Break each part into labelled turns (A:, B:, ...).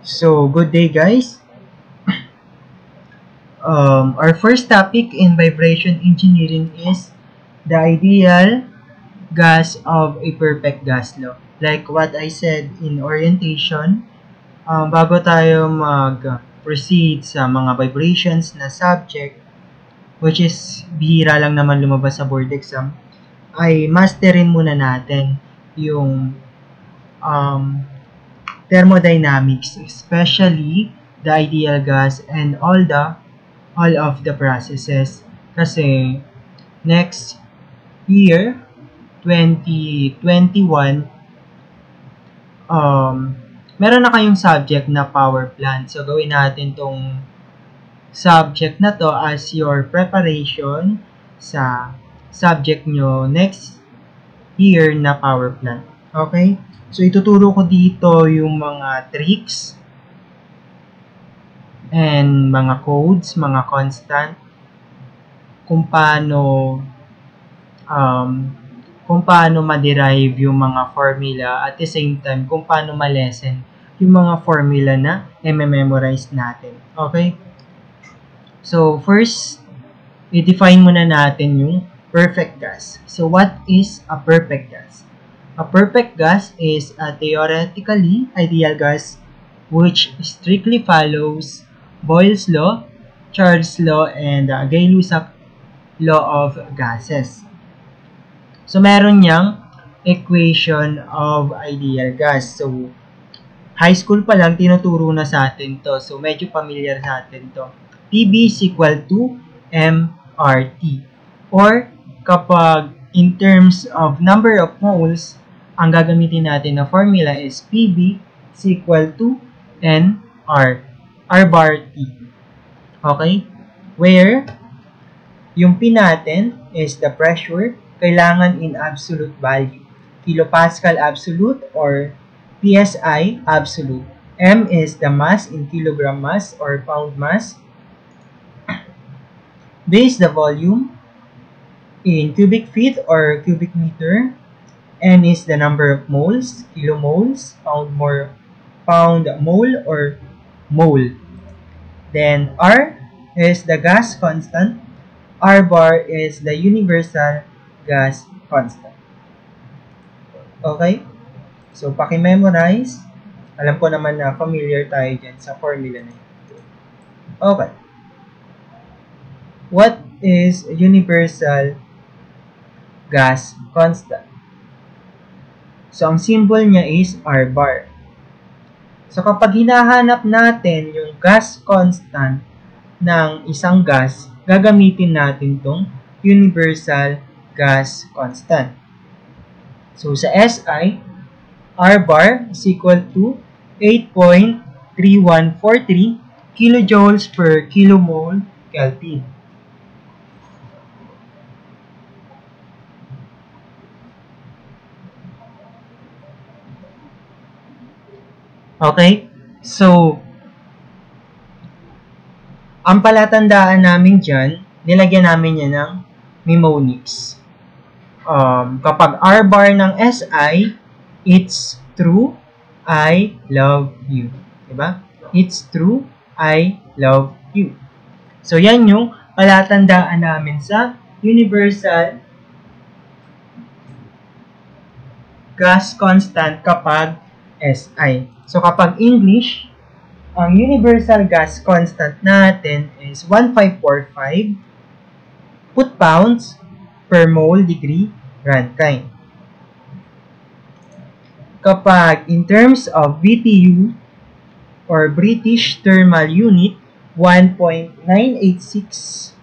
A: So, good day guys. Um, our first topic in vibration engineering is the ideal gas of a perfect gas law. Like what I said in orientation, um, bago tayo mag-proceed sa mga vibrations na subject, which is bihira lang naman lumabas sa board exam, ay masterin muna natin yung um, thermodynamics, especially the ideal gas and all the all of the processes. Kasi next year, 2021, um, meron na kayong subject na power plant. So, gawin natin tong subject na to as your preparation sa subject nyo next year na power plant. Okay? So, ituturo ko dito yung mga tricks and mga codes, mga constant, kung paano um, kung paano ma-derive yung mga formula at the same time kung paano ma-lesson yung mga formula na i-memorize natin. Okay? So, first, i-define muna natin yung perfect gas. So, what is a perfect gas? A perfect gas is a theoretically ideal gas which strictly follows Boyle's law, Charles' law, and uh, Gay-Lussac law of gases. So, meron niyang equation of ideal gas. So, high school pa lang, tinuturo na sa atin to. So, medyo familiar sa atin to. PB is equal to MRT. Or, kapag in terms of number of moles, ang gagamitin natin na formula is PB is equal to NR. R bar T. Okay? Where, yung P natin is the pressure, kailangan in absolute value. Kilopascal absolute or PSI absolute. M is the mass in kilogram mass or pound mass. B is the volume in cubic feet or cubic meter. N is the number of moles, kilomoles, pound more pound mole or mole. Then R is the gas constant. R bar is the universal gas constant. Okay? So, paki-memorize. Alam ko naman na familiar tayo dyan sa formula na ito. Okay. What is universal gas constant? So, ang symbol niya is R bar. So kapag hinahanap natin yung gas constant ng isang gas, gagamitin natin tong universal gas constant. So sa SI, R bar is equal to 8.3143 kilojoules per kilomole Kelvin. Okay? So, ang palatandaan namin dyan, nilagyan namin yan ng mnemonics. Um, kapag R bar ng SI, it's true, I love you. Diba? It's true, I love you. So, yan yung palatandaan namin sa universal gas constant kapag SI. So, kapag English, ang universal gas constant natin is 1545 foot-pounds per mole degree Rankine. Kapag in terms of BTU or British Thermal Unit, 1.986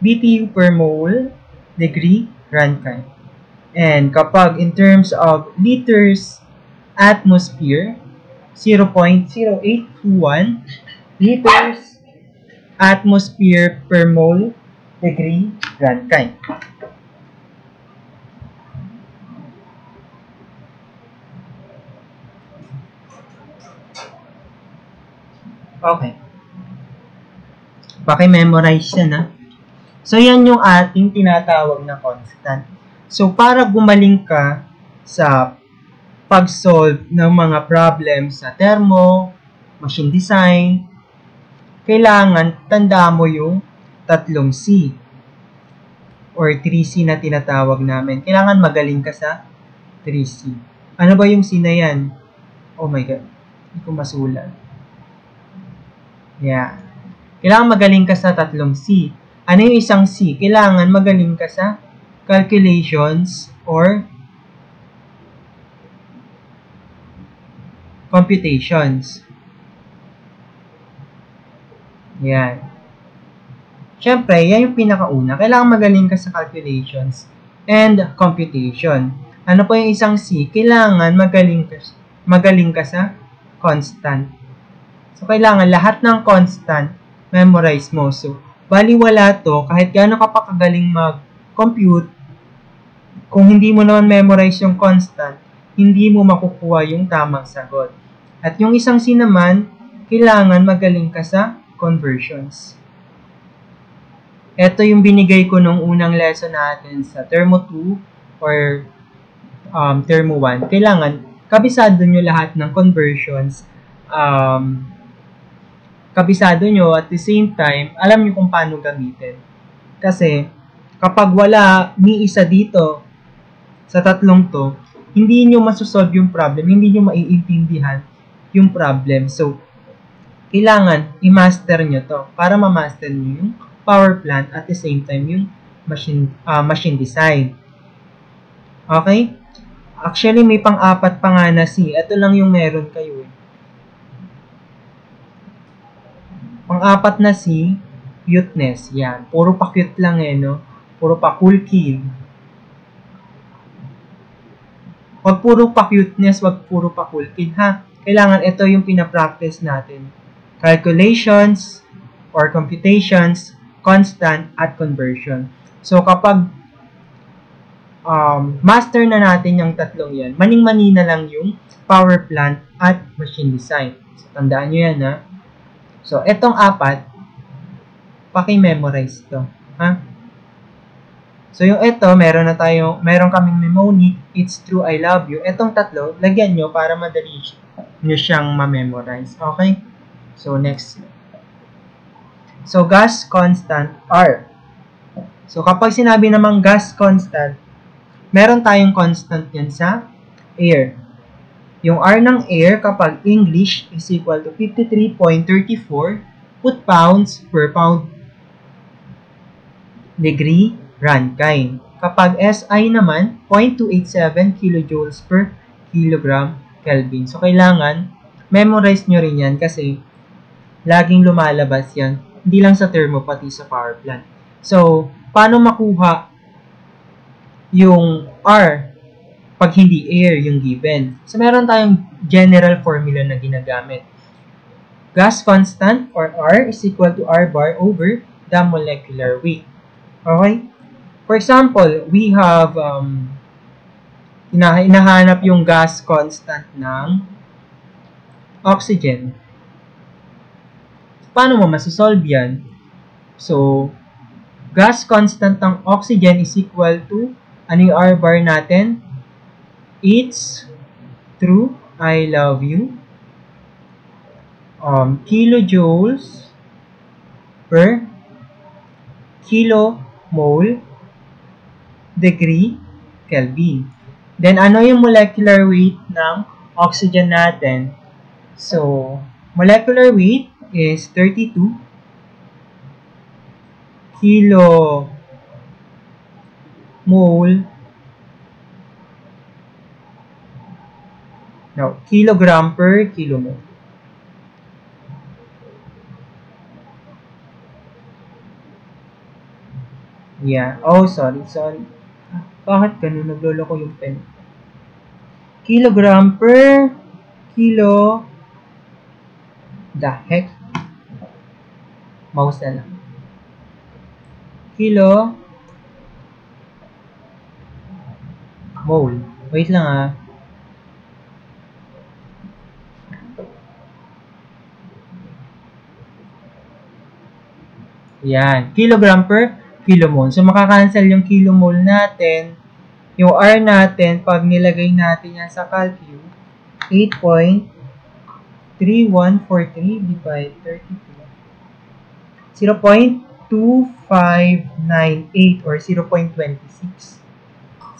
A: BTU per mole degree Rankine. And kapag in terms of liters atmosphere, 0.0821 liters atmosphere per mole degree Rankine. Okay. Paki-memorize yan, ha? So, yan yung ating tinatawag na constant. So, para gumaling ka sa pag-solve ng mga problems sa thermo, machine design, kailangan tanda mo yung tatlong C or 3C na tinatawag namin. Kailangan magaling ka sa 3C. Ano ba yung C na yan? Oh my God. Hindi ko masulat. Yeah. Kailangan magaling ka sa tatlong C. Ano yung isang C? Kailangan magaling ka sa calculations or computations. Yan. Siyempre, yan yung pinakauna. Kailangan magaling ka sa calculations and computation. Ano po yung isang C? Kailangan magaling ka, magaling ka sa constant. So, kailangan lahat ng constant memorize mo. So, baliwala to, kahit gaano ka pa kagaling mag-compute, kung hindi mo naman memorize yung constant, hindi mo makukuha yung tamang sagot. At yung isang C naman, kailangan magaling ka sa conversions. Ito yung binigay ko nung unang lesson natin sa Thermo 2 or um, Thermo 1. Kailangan, kabisado nyo lahat ng conversions. Um, kabisado nyo at the same time, alam nyo kung paano gamitin. Kasi, kapag wala ni isa dito sa tatlong to, hindi nyo masosolve yung problem, hindi nyo maiintindihan yung problem. So, kailangan i-master nyo to para ma-master nyo yung power plant at the same time yung machine uh, machine design. Okay? Actually, may pang-apat pa nga na si. Ito lang yung meron kayo. Eh. Pang-apat na si, cuteness. Yan. Puro pa cute lang eh, no? Puro pa cool kid. Wag puro pa cuteness, wag puro pa cool kid, ha? Kailangan ito yung pinapractice natin. Calculations or computations constant, at conversion. So, kapag um, master na natin yung tatlong yan, maning-mani na lang yung power plant at machine design. So, tandaan nyo yan, ha? So, etong apat, paki-memorize to. Ha? So, yung ito, meron na tayo, meron kaming mnemonic, it's true, I love you. Etong tatlo, lagyan nyo para madali nyo siyang ma-memorize. Okay? So, next. So, gas constant R. So, kapag sinabi namang gas constant, meron tayong constant yan sa air. Yung R ng air kapag English is equal to 53.34 foot-pounds per pound degree Rankine. Kapag SI naman, 0.287 kilojoules per kilogram Kelvin. So, kailangan memorize nyo rin yan kasi laging lumalabas yan hindi lang sa thermo, pati sa power plant. So, paano makuha yung R pag hindi air yung given? So, meron tayong general formula na ginagamit. Gas constant or R is equal to R bar over the molecular weight. Okay? For example, we have um, hinahanap yung gas constant ng oxygen paano mo masosolve yan? So, gas constant ng oxygen is equal to, ano yung R bar natin? It's true, I love you. Um, kilojoules per kilomole degree Kelvin. Then, ano yung molecular weight ng oxygen natin? So, molecular weight is 32 kilo mole no, kilogram per kilomole. Yeah. Oh, sorry, sorry. Bakit ganun? Nagloloko yung pen. Kilogram per kilo the heck mouse na lang. Kilo mole. Wait lang ah. Yan. Kilogram per kilomole. So, makakancel yung kilomole natin. Yung R natin, pag nilagay natin yan sa calcu, 8.3143 divided 32. 0.2598 or 0.26.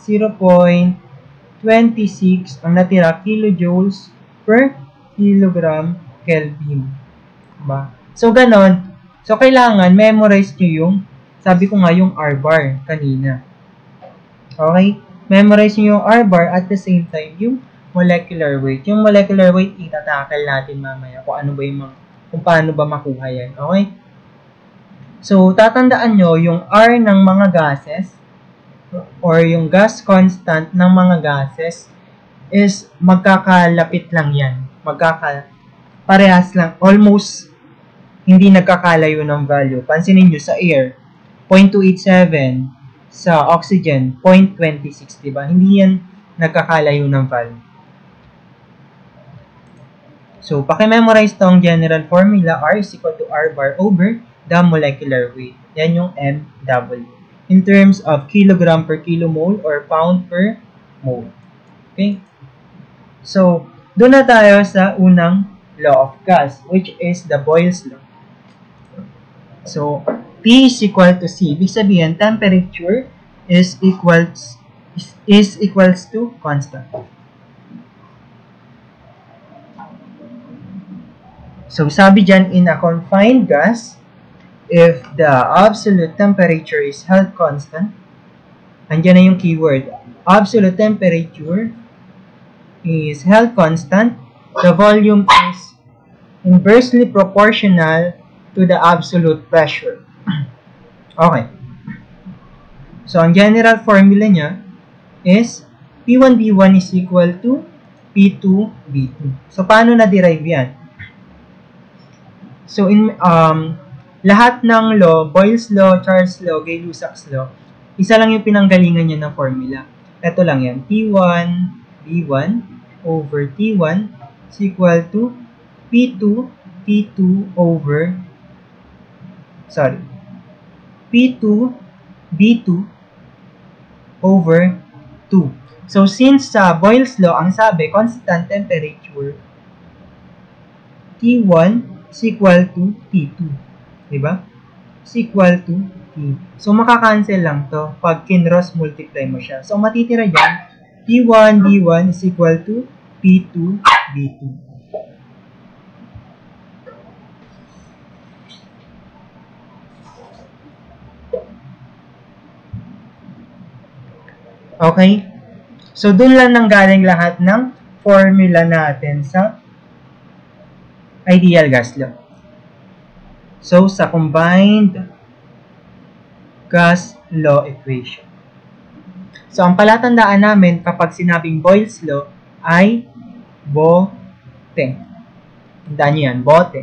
A: 0.26 ang natira kilojoules per kilogram Kelvin. Diba? So, ganon. So, kailangan memorize nyo yung, sabi ko nga yung R-bar kanina. Okay? Memorize nyo yung R-bar at the same time yung molecular weight. Yung molecular weight, itatakal natin mamaya kung ano ba yung kung paano ba makuha yan. Okay? So, tatandaan nyo yung R ng mga gases or yung gas constant ng mga gases is magkakalapit lang yan. Magkaka parehas lang. Almost hindi nagkakalayo ng value. Pansinin nyo sa air, 0.287. Sa oxygen, 0.26. Diba? Hindi yan nagkakalayo ng value. So, pakimemorize tong general formula, R is equal to R bar over the molecular weight. Yan yung MW. In terms of kilogram per kilomole or pound per mole. Okay? So, doon na tayo sa unang law of gas, which is the Boyle's law. So, P is equal to C. Ibig sabihin, temperature is equals is, is equals to constant. So, sabi dyan, in a confined gas, if the absolute temperature is held constant, andyan na yung keyword, absolute temperature is held constant, the volume is inversely proportional to the absolute pressure. Okay. So, ang general formula niya is P1V1 is equal to P2V2. So, paano na-derive yan? So, in um, lahat ng law, Boyle's law, Charles law, Gay-Lussac's law, isa lang yung pinanggalingan niya ng formula. Ito lang yan. P1, V1 over T1 is equal to P2, T2 over, sorry, P2, B2 over 2. So, since sa Boyle's law, ang sabi, constant temperature, T1 is equal to T2. Diba? Is equal to T. So, makakancel lang to pag kinross multiply mo siya. So, matitira dyan, P1 D1 is equal to P2 D2. Okay? So, dun lang nanggaling lahat ng formula natin sa ideal gas law. So, sa combined gas law equation. So, ang palatandaan namin kapag sinabing Boyle's law ay bote. Tandaan nyo yan, bote.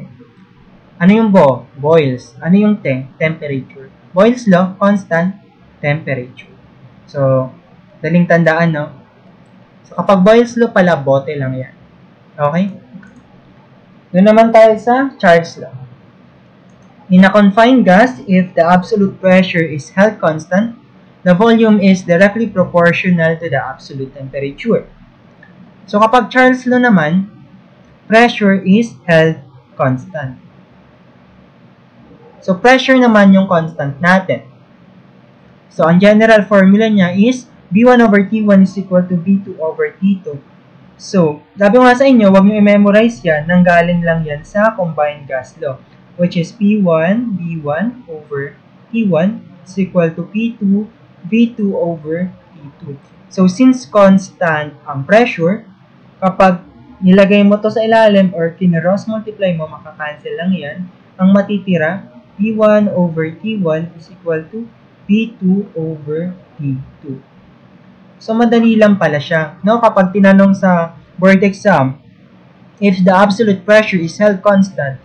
A: Ano yung bo? Boils. Ano yung te? Temperature. Boyle's law, constant temperature. So, daling tandaan, no? So, kapag Boyle's law pala, bote lang yan. Okay? Doon naman tayo sa Charles law. In a confined gas, if the absolute pressure is held constant, the volume is directly proportional to the absolute temperature. So kapag Charles law naman, pressure is held constant. So pressure naman yung constant natin. So ang general formula niya is B1 over T1 is equal to B2 over T2 So, sabi ko nga sa inyo, huwag nyo i-memorize yan. Nanggaling lang yan sa combined gas law. Which is P1, B1 over T1 is equal to P2, V2 over T2. So, since constant ang pressure, kapag nilagay mo to sa ilalim or kinross multiply mo, makakancel lang yan. Ang matitira, P1 over T1 is equal to P2 over T2. So, madali lang pala siya. No? Kapag tinanong sa board exam, if the absolute pressure is held constant,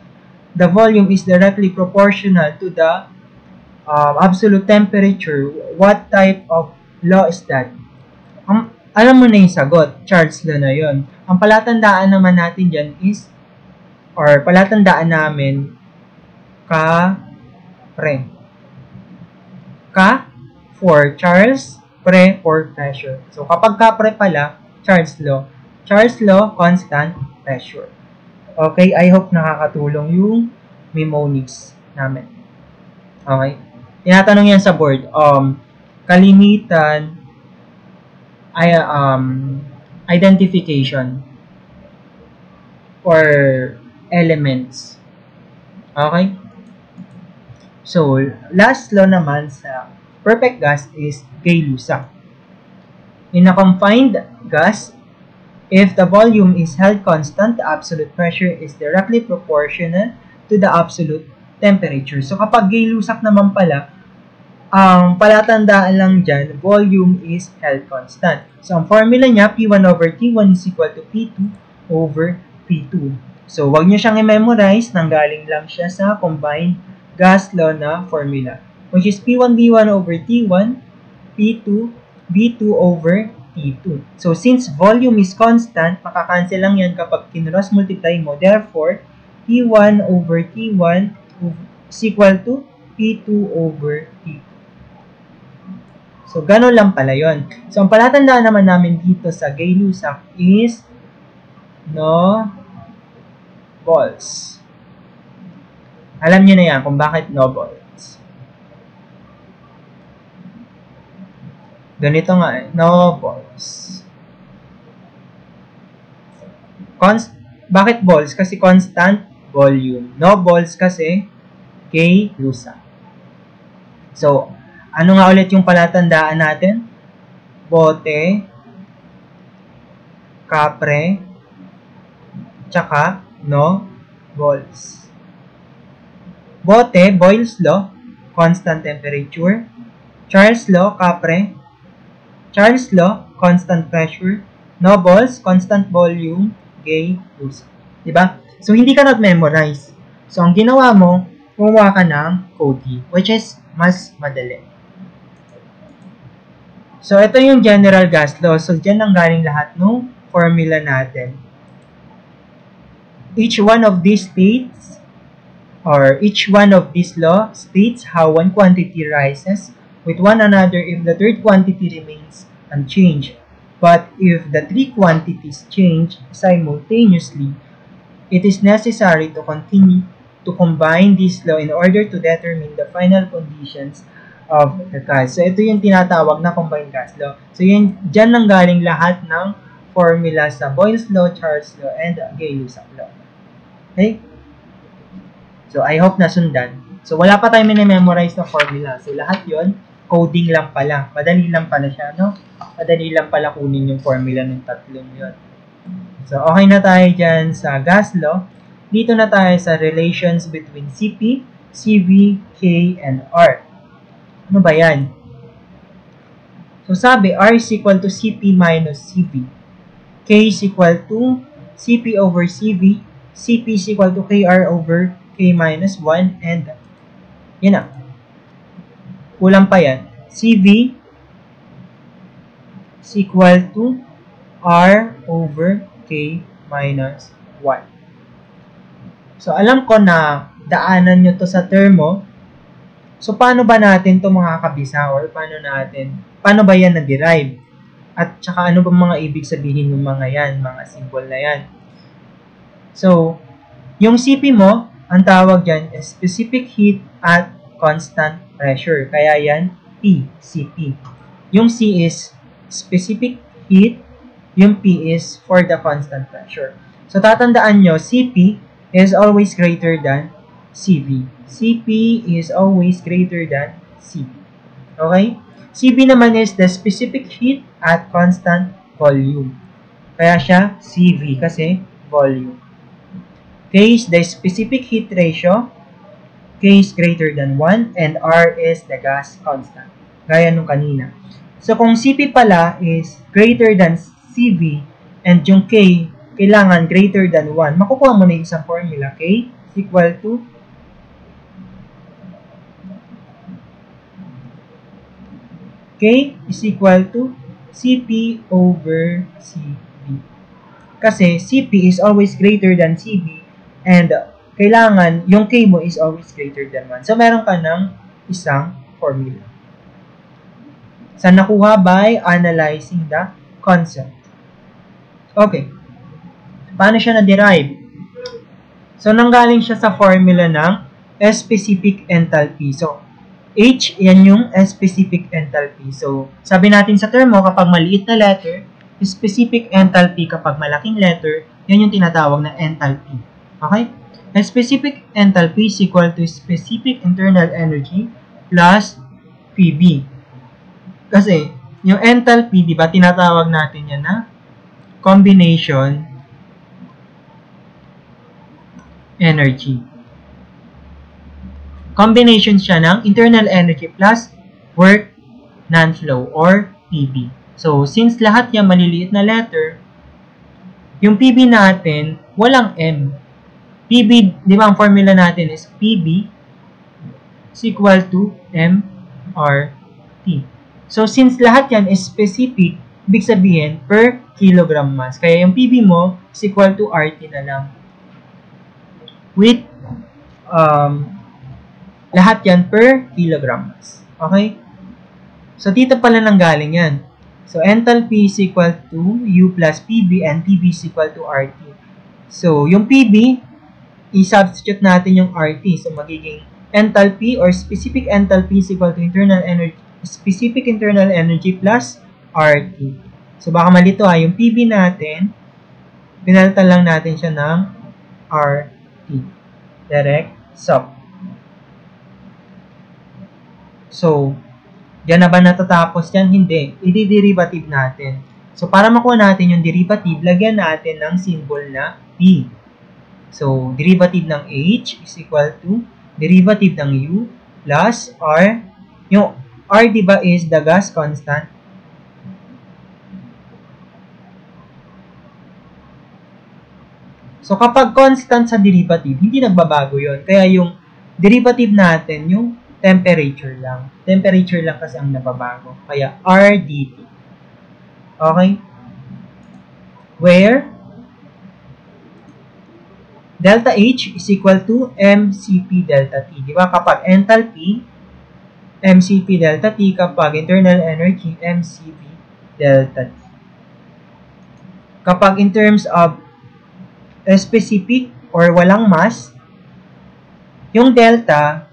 A: the volume is directly proportional to the uh, absolute temperature. What type of law is that? Um, alam mo na yung sagot. Charles law na yon. Ang palatandaan naman natin dyan is, or palatandaan namin, ka, pre. Ka, for Charles, pre or pressure. So, kapag ka pre pala, Charles law. Charles law, constant pressure. Okay, I hope nakakatulong yung mnemonics namin. Okay. Tinatanong yan sa board. Um, kalimitan, ay, um, identification or elements. Okay? So, last law naman sa perfect gas is Gay-Lussac. In a confined gas, if the volume is held constant, the absolute pressure is directly proportional to the absolute temperature. So, kapag Gay-Lussac naman pala, ang palatandaan lang dyan, volume is held constant. So, ang formula niya, P1 over T1 is equal to P2 over P2. So, wag niyo siyang i-memorize, nanggaling lang siya sa combined gas law na formula, which is P1V1 over T1, P2, V2 over T2. So, since volume is constant, makakancel lang yan kapag kinross multiply mo. Therefore, P1 over T1 is equal to P2 over T2. So, ganun lang pala yon. So, ang palatandaan naman namin dito sa Gay-Lussac is no balls. Alam niyo na yan kung bakit no balls. Ganito nga eh, no balls. Const bakit balls? Kasi constant volume. No balls kasi K lusa. So, ano nga ulit yung palatandaan natin? Bote, kapre, tsaka no balls. Bote, Boyle's law, constant temperature. Charles law, kapre. Charles law, constant pressure. No balls, constant volume. Gay, loose. Diba? So, hindi ka nag-memorize. So, ang ginawa mo, kumuha ka ng code which is mas madali. So, ito yung general gas law. So, dyan ang galing lahat ng formula natin. Each one of these states or each one of these law states how one quantity rises with one another if the third quantity remains unchanged. But if the three quantities change simultaneously, it is necessary to continue to combine this law in order to determine the final conditions of the gas. So, ito yung tinatawag na combined gas law. So, yun, dyan nang galing lahat ng formula sa Boyle's law, Charles law, and Gay-Lussac law. Okay? So, I hope nasundan. So, wala pa tayo minimemorize na formula. So, lahat yon coding lang pala. Madali lang pala siya, no? Madali lang pala kunin yung formula ng tatlong yon. So, okay na tayo dyan sa gas law. Dito na tayo sa relations between CP, CV, K, and R. Ano ba yan? So, sabi, R is equal to CP minus CV. K is equal to CP over CV. CP is equal to KR over K minus 1. And, yun na. Kulang pa yan. CV is equal to R over K minus 1. So, alam ko na daanan nyo to sa termo. So, paano ba natin to makakabisa or paano natin, paano ba yan na-derive? At saka ano ba mga ibig sabihin ng mga yan, mga symbol na yan? So, yung CP mo, ang tawag dyan specific heat at constant pressure. Kaya yan, P, CP. Yung C is specific heat, yung P is for the constant pressure. So, tatandaan nyo, CP is always greater than CV. CP is always greater than CB. Okay? CB naman is the specific heat at constant volume. Kaya siya CV kasi volume. K is the specific heat ratio. K is greater than 1 and R is the gas constant. Gaya nung kanina. So kung CP pala is greater than CV and yung K kailangan greater than 1, makukuha mo na yung isang formula. K equal to K is equal to CP over CB. Kasi CP is always greater than CB and kailangan yung K mo is always greater than 1. So, meron ka ng isang formula. Saan nakuha? By analyzing the concept. Okay. Paano siya na-derive? So, nanggaling siya sa formula ng specific enthalpy. So, H, yan yung specific enthalpy. So, sabi natin sa termo, kapag maliit na letter, specific enthalpy kapag malaking letter, yan yung tinatawag na enthalpy. Okay? Specific enthalpy is equal to specific internal energy plus PB. Kasi, yung enthalpy, di ba, tinatawag natin yan na combination energy. Combination siya ng internal energy plus work non-flow or PB. So, since lahat yan maliliit na letter, yung PB natin, walang M. PB, di ba ang formula natin is PB is equal to MRT. So, since lahat yan is specific, ibig sabihin per kilogram mass. Kaya yung PB mo is equal to RT na lang. With um, lahat yan per kilogram mass. Okay? So, dito pala nang galing yan. So, enthalpy is equal to U plus PB and PB is equal to RT. So, yung PB, i-substitute natin yung RT. So, magiging enthalpy or specific enthalpy is equal to internal energy, specific internal energy plus RT. So, baka malito ha, yung PB natin, pinalitan lang natin siya ng RT. Direct sub. So, yan na ba natatapos yan? Hindi. I-derivative natin. So, para makuha natin yung derivative, lagyan natin ng symbol na P. So, derivative ng H is equal to derivative ng U plus R. Yung R, di ba, is the gas constant. So, kapag constant sa derivative, hindi nagbabago yon Kaya yung derivative natin, yung temperature lang. Temperature lang kasi ang nababago. Kaya R dt. Okay? Where delta H is equal to mCp delta T. Di ba? Kapag enthalpy, mCp delta T. Kapag internal energy, mCp delta T. Kapag in terms of specific or walang mass, yung delta,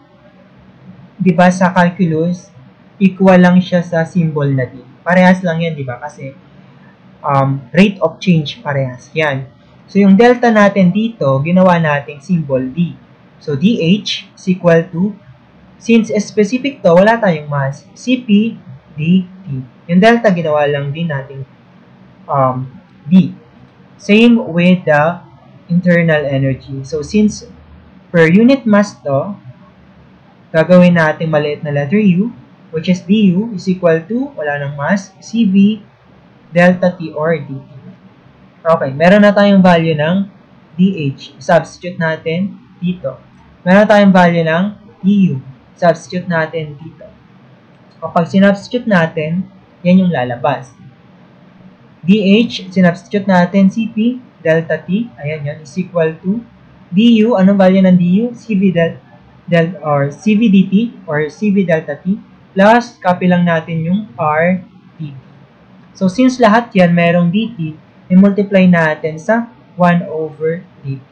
A: di ba sa calculus, equal lang siya sa symbol na D. Parehas lang yan, di ba? Kasi um, rate of change parehas. Yan. So, yung delta natin dito, ginawa nating symbol D. So, DH is equal to, since specific to, wala tayong mass, CP dt. Yung delta, ginawa lang din nating um, D. Same with the internal energy. So, since per unit mass to, gagawin natin maliit na letter U, which is du is equal to, wala nang mass, CV delta T or dt. Okay, meron na tayong value ng dH. Substitute natin dito. Meron na tayong value ng du. Substitute natin dito. Kapag sinubstitute natin, yan yung lalabas. dH, sinubstitute natin CP, delta T, ayan yan, is equal to du, anong value ng du? CV del, del or CV dt or CV delta T plus copy lang natin yung R dt. So since lahat yan merong dt, i-multiply natin sa 1 over dt.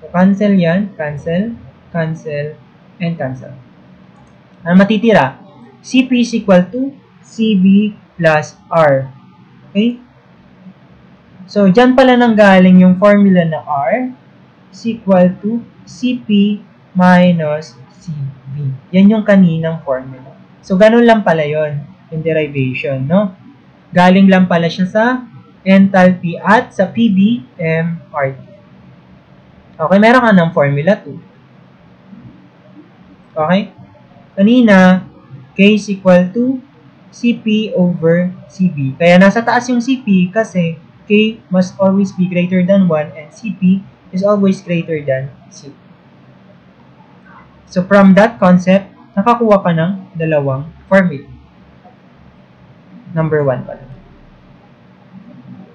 A: So cancel yan, cancel, cancel, and cancel. Ano matitira? CP is equal to CB plus R. Okay? So, dyan pala nang galing yung formula na R is equal to CP minus CV. Yan yung kaninang formula. So, ganun lang pala yon yung derivation, no? Galing lang pala siya sa enthalpy at sa PB, M, RT. Okay, meron ka ng formula 2. Okay? Kanina, K is equal to CP over CB. Kaya nasa taas yung CP kasi K must always be greater than 1 and CP is always greater than C. So from that concept, nakakuha ka ng dalawang formula. Number 1 pala.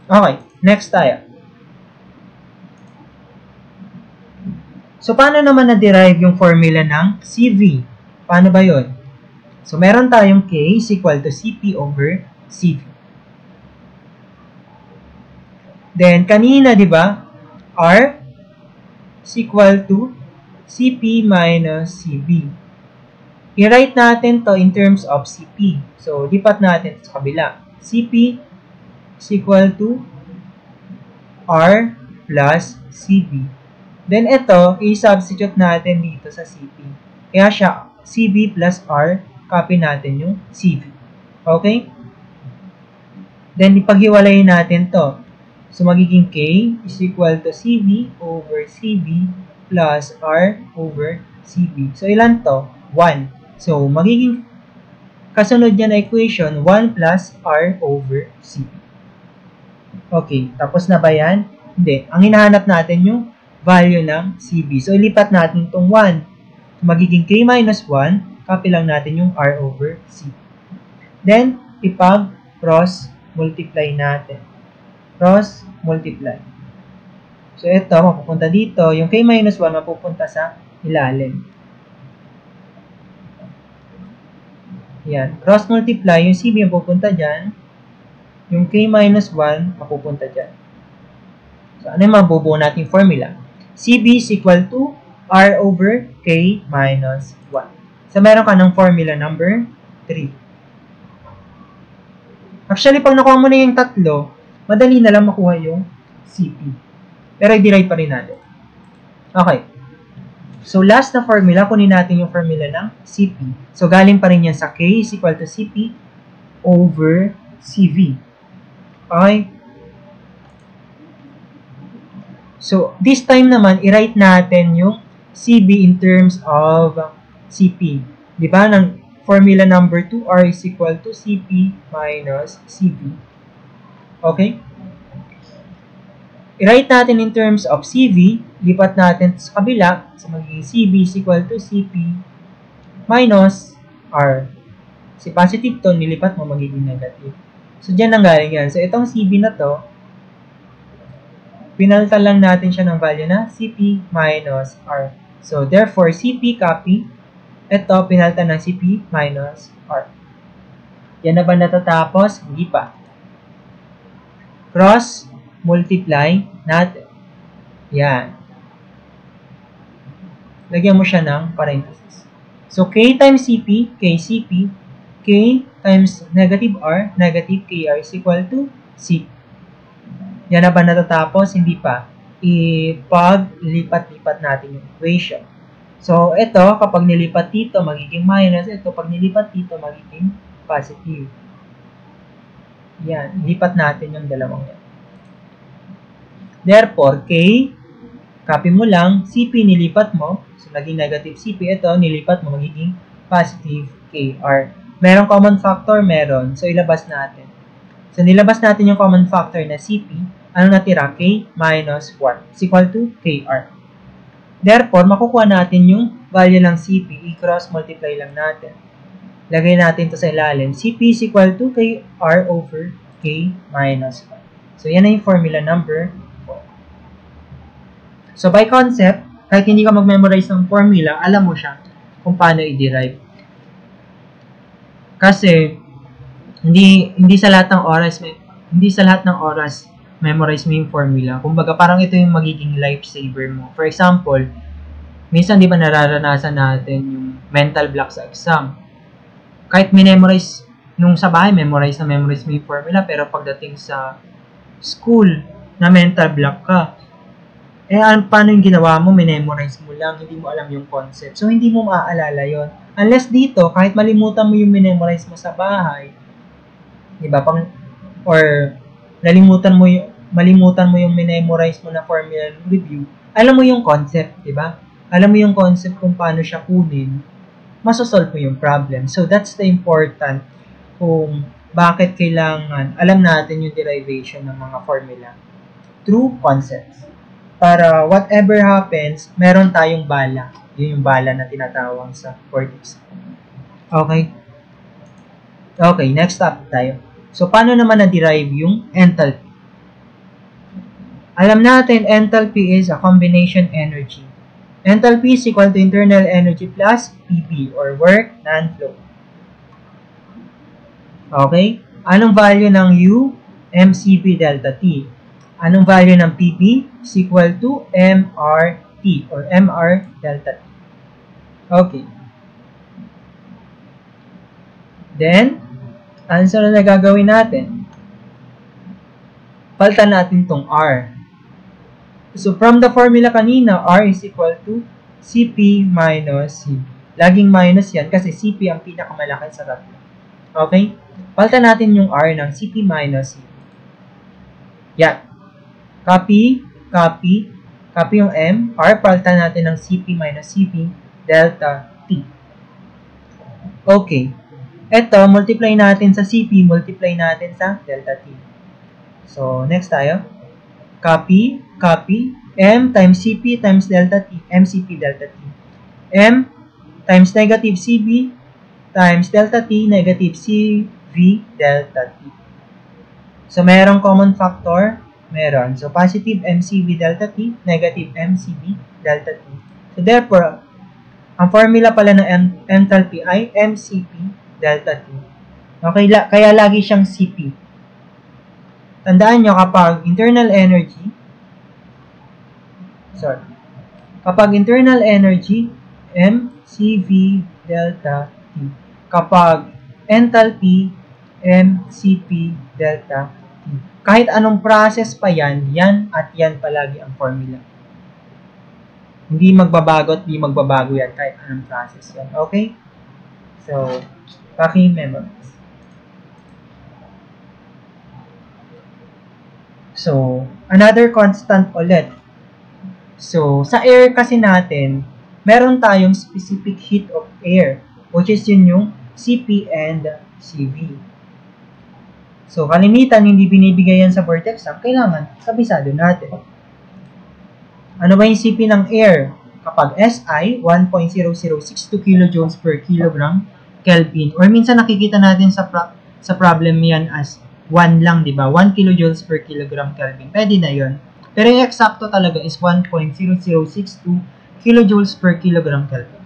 A: Okay, next tayo. So paano naman na-derive yung formula ng CV? Paano ba yon? So, meron tayong K is equal to Cp over Cv. Then, kanina, di ba, R is equal to Cp minus Cv. I-write natin to in terms of Cp. So, lipat natin sa kabila. Cp is equal to R plus Cv. Then, ito, i-substitute natin dito sa Cp. Kaya siya, Cv plus R, copy natin yung Cv. Okay? Then, ipaghiwalayin natin to. So, magiging K is equal to Cv over Cv plus R over Cv. So, ilan to? 1. So, magiging kasunod niya na equation, 1 plus R over Cv. Okay, tapos na ba yan? Hindi. Ang hinahanap natin yung value ng Cv. So, ilipat natin itong 1. Magiging K minus 1, copy lang natin yung R over Cv. Then, ipag-cross multiply natin. Cross multiply. So, ito, mapupunta dito. Yung K minus 1, mapupunta sa ilalim. Yan. Cross multiply, yung Cv yung pupunta dyan. Yung K minus 1, mapupunta dyan. So, ano yung mabubuo nating formula? Cv is equal to R over K minus 1. So, meron ka ng formula number 3. Actually, pag nakuha mo na yung tatlo, madali na lang makuha yung CP. Pero i-derive pa rin natin. Okay. So, last na formula, kunin natin yung formula ng CP. So, galing pa rin yan sa K is equal to CP over CV. Okay? So, this time naman, i-write natin yung CB in terms of CP. Di ba? Ng formula number 2, R is equal to CP minus CV. Okay? I-write natin in terms of CV, lipat natin sa kabila, so magiging CV is equal to CP minus R. Si positive to, nilipat mo magiging negative. So, dyan ang galing yan. So, itong CB na to, pinalitan lang natin siya ng value na CP minus R. So, therefore, CP copy, ito, pinalitan ng CP minus R. Yan na ba natatapos? Hindi pa. Cross, multiply natin. Yan. Lagyan mo siya ng parenthesis. So, K times CP, KCP, K times negative R, negative KR is equal to C. Yan na ba natatapos? Hindi pa. Ipag-lipat-lipat natin yung equation. So, ito, kapag nilipat dito, magiging minus. Ito, pag nilipat dito, magiging positive. Yan. Lipat natin yung dalawang yan. Therefore, K, copy mo lang, CP nilipat mo, so naging negative CP, ito, nilipat mo, magiging positive KR. Meron common factor? Meron. So, ilabas natin. So, nilabas natin yung common factor na CP, ano natira? K minus 1 is equal to KR. Therefore, makukuha natin yung value ng CP, i-cross multiply lang natin. Lagay natin to sa ilalim. CP is equal to KR over K minus 1. So, yan na yung formula number 4. So, by concept, kahit hindi ka mag-memorize ng formula, alam mo siya kung paano i-derive. Kasi, hindi hindi sa lahat ng oras, hindi sa lahat ng oras memorize mo yung formula. Kumbaga, parang ito yung magiging lifesaver mo. For example, minsan di ba nararanasan natin yung mental block sa exam. Kahit minemorize nung sa bahay, memorize na memorize mo yung formula, pero pagdating sa school, na mental block ka, eh, ano, paano yung ginawa mo? Minemorize mo lang, hindi mo alam yung concept. So, hindi mo maaalala yon Unless dito, kahit malimutan mo yung minemorize mo sa bahay, di ba, pang, or nalimutan mo yung malimutan mo yung minemorize mo na formula review, alam mo yung concept, di ba? Alam mo yung concept kung paano siya kunin, masosolve mo yung problem. So, that's the important kung bakit kailangan, alam natin yung derivation ng mga formula through concepts. Para whatever happens, meron tayong bala. Yun yung bala na tinatawag sa fortips. Okay? Okay, next up tayo. So, paano naman na-derive yung enthalpy? Alam natin, enthalpy is a combination energy. Enthalpy is equal to internal energy plus PV or work non-flow. Okay? Anong value ng U? mCp delta T. Anong value ng PP? is equal to MRT or MR delta T. Okay. Then, answer na gagawin natin? Palitan natin tong R. So, from the formula kanina, R is equal to CP minus C. Laging minus yan kasi CP ang pinakamalaki sa tatlo. Okay? Palitan natin yung R ng CP minus C. Yan. Copy, copy, copy yung M. R, palitan natin ng CP minus CP delta T. Okay. Ito, multiply natin sa CP, multiply natin sa delta T. So, next tayo. Copy, copy, M times CP times delta T, MCP delta T. M times negative CB times delta T, negative CV delta T. So, merong common factor? Meron. So, positive MCV delta T, negative MCV delta T. So, therefore, ang formula pala ng enthalpy ay MCP delta T. Okay, la kaya lagi siyang CP. Tandaan nyo kapag internal energy, sorry, kapag internal energy, MCV delta T. Kapag enthalpy, MCP delta kahit anong process pa yan, yan at yan palagi ang formula. Hindi magbabago at hindi magbabago yan kahit anong process yan. Okay? So, paki-memorize. So, another constant ulit. So, sa air kasi natin, meron tayong specific heat of air, which is yun yung CP and CV. So, kalimitan, hindi binibigay yan sa board exam, kailangan kabisado natin. Ano ba yung CP ng air? Kapag SI, 1.0062 kilojoules per kilogram Kelvin. Or minsan nakikita natin sa pro- sa problem yan as 1 lang, di ba? 1 kilojoules per kilogram Kelvin. Pwede na yon. Pero yung eksakto talaga is 1.0062 kilojoules per kilogram Kelvin.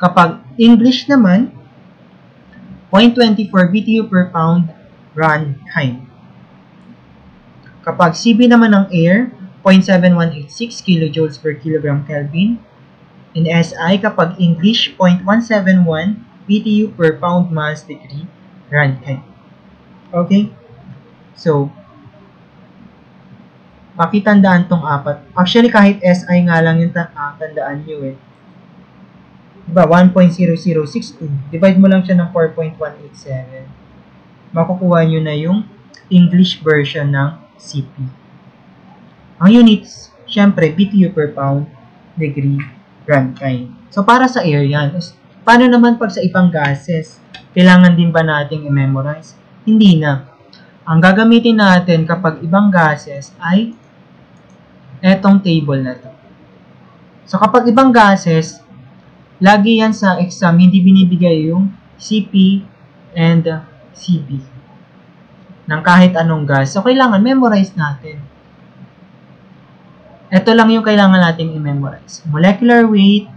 A: Kapag English naman, 0.24 BTU per pound runtime. Kapag CB naman ng air, 0.7186 kilojoules per kilogram Kelvin. In SI, kapag English, 0.171 BTU per pound mass degree runtime. Okay? So, pakitandaan tong apat. Actually, kahit SI nga lang yung uh, tandaan nyo eh. Diba? 1.0062. Divide mo lang siya ng 4.187 makukuha nyo na yung English version ng CP. Ang units, syempre, BTU per pound, degree, runtime. So, para sa air yan. Paano naman pag sa ibang gases? Kailangan din ba nating i-memorize? Hindi na. Ang gagamitin natin kapag ibang gases ay etong table na to. So, kapag ibang gases, lagi yan sa exam, hindi binibigay yung CP and CB ng kahit anong gas. So, kailangan memorize natin. Ito lang yung kailangan nating i-memorize. Molecular weight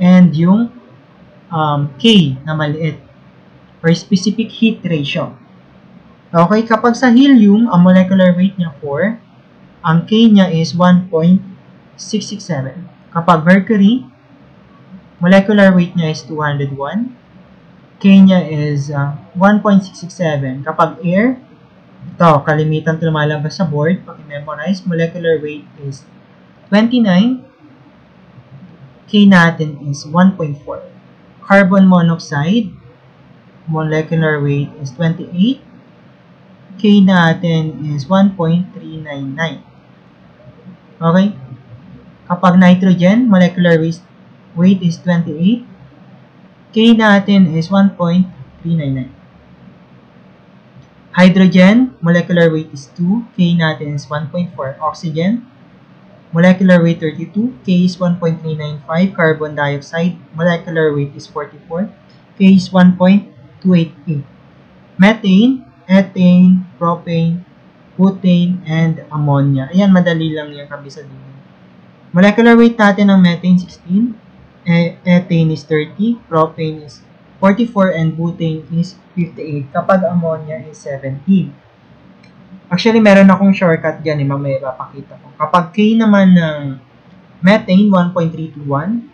A: and yung um, K na maliit or specific heat ratio. Okay, kapag sa helium, ang molecular weight niya 4, ang K niya is 1.667. Kapag mercury, molecular weight niya is 201, K niya is uh, 1.667. Kapag air, ito, kalimitan lumalabas sa board. Pag-memorize, molecular weight is 29. K natin is 1.4. Carbon monoxide, molecular weight is 28. K natin is 1.399. Okay? Kapag nitrogen, molecular weight is 28. K natin is 1.399. Hydrogen, molecular weight is 2. K natin is 1.4. Oxygen, molecular weight 32. K is 1.395. Carbon dioxide, molecular weight is 44. K is 1.288. Methane, ethane, propane, butane, and ammonia. Ayan, madali lang yung kabisa din. Molecular weight natin ng methane 16 ethane is 30, propane is 44 and butane is 58 kapag ammonia is 17. Actually, meron akong shortcut dyan eh, mamaya ipapakita ko. Kapag K naman ng methane, 1.321.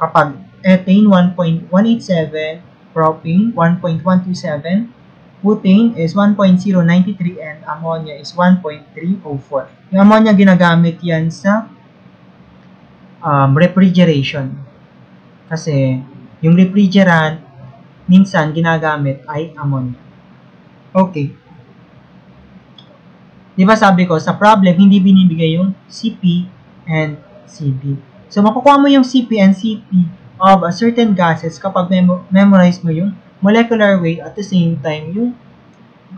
A: Kapag ethane, 1.187. Propane, 1.127. Butane is 1.093 and ammonia is 1.304. Yung ammonia ginagamit yan sa um, refrigeration. Kasi yung refrigerant minsan ginagamit ay ammonia. Okay. Di ba sabi ko, sa problem, hindi binibigay yung CP and CP. So, makukuha mo yung CP and CP of a certain gases kapag mem- memorize mo yung molecular weight at the same time yung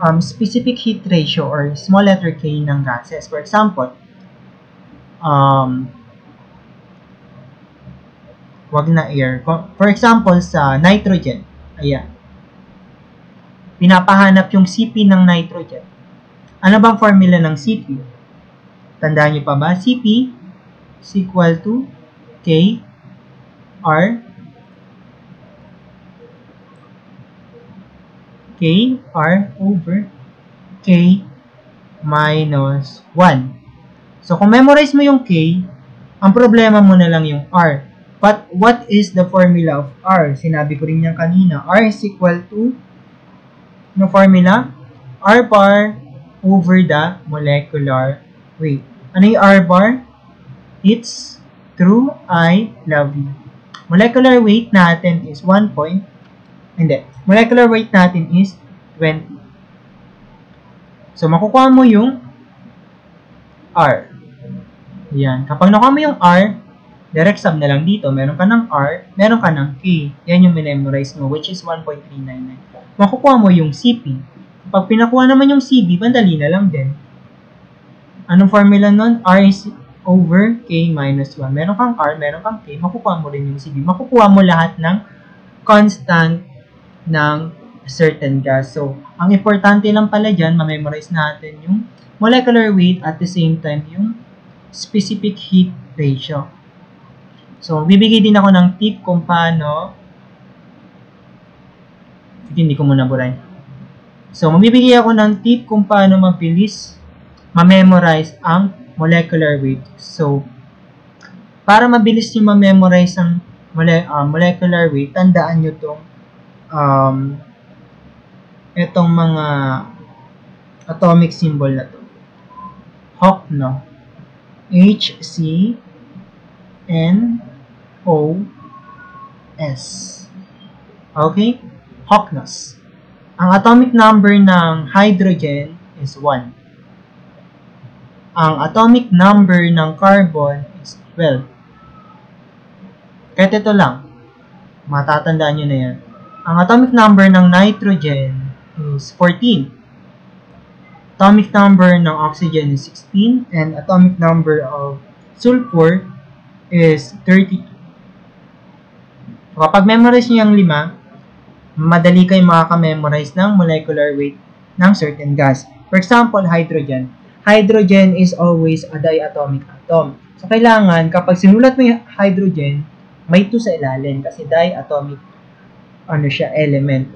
A: um, specific heat ratio or small letter k ng gases. For example, um, wag na air. For example, sa nitrogen, ayan, pinapahanap yung CP ng nitrogen. Ano bang formula ng CP? Tandaan niyo pa ba? CP is equal to K R K R over K minus 1. So, kung memorize mo yung K, ang problema mo na lang yung R. But what is the formula of R? Sinabi ko rin yan kanina. R is equal to no formula? R bar over the molecular weight. Ano yung R bar? It's true, I love you. Molecular weight natin is 1 point. Hindi. Molecular weight natin is 20. So, makukuha mo yung R. Yan. Kapag nakuha mo yung R, direct sum na lang dito. Meron ka ng R, meron ka ng K. Yan yung memorize mo, which is 1.399. Makukuha mo yung CP. Pag pinakuha naman yung CB, bandali na lang din. Anong formula nun? R is over K minus 1. Meron kang R, meron kang K, makukuha mo rin yung CB. Makukuha mo lahat ng constant ng certain gas. So, ang importante lang pala dyan, ma-memorize natin yung molecular weight at the same time yung specific heat ratio. So, bibigay din ako ng tip kung paano hindi ko muna buray. So, mamibigay ako ng tip kung paano mabilis ma-memorize ang molecular weight. So, para mabilis nyo ma-memorize ang mole uh, molecular weight, tandaan nyo itong um, itong mga atomic symbol na to. HOCNO. H, C, N, O, S. Okay? HOCNOS. Ang atomic number ng hydrogen is 1. Ang atomic number ng carbon is 12. Kahit ito lang, matatandaan nyo na yan. Ang atomic number ng nitrogen is 14. Atomic number ng oxygen is 16. And atomic number of sulfur is 32. Kapag memorize nyo yung lima, madali kayo makaka-memorize ng molecular weight ng certain gas. For example, hydrogen. Hydrogen is always a diatomic atom. So, kailangan, kapag sinulat mo yung hydrogen, may 2 sa ilalim kasi diatomic ano siya, element.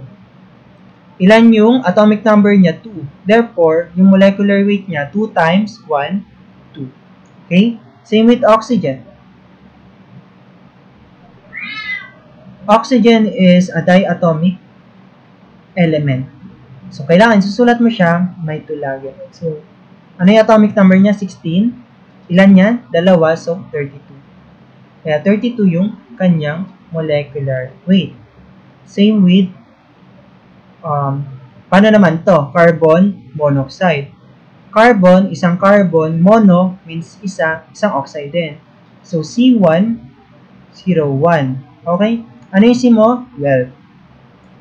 A: Ilan yung atomic number niya? 2. Therefore, yung molecular weight niya, 2 times 1, 2. Okay? Same with oxygen. Oxygen is a diatomic element. So, kailangan susulat mo siya, may 2 lagi. So, ano yung atomic number niya? 16. Ilan yan? Dalawa, so 32. Kaya 32 yung kanyang molecular weight. Same with, um, paano naman to? Carbon monoxide. Carbon, isang carbon, mono means isa, isang oxide din. So, C1, 01. Okay? Ano yung C mo? 12.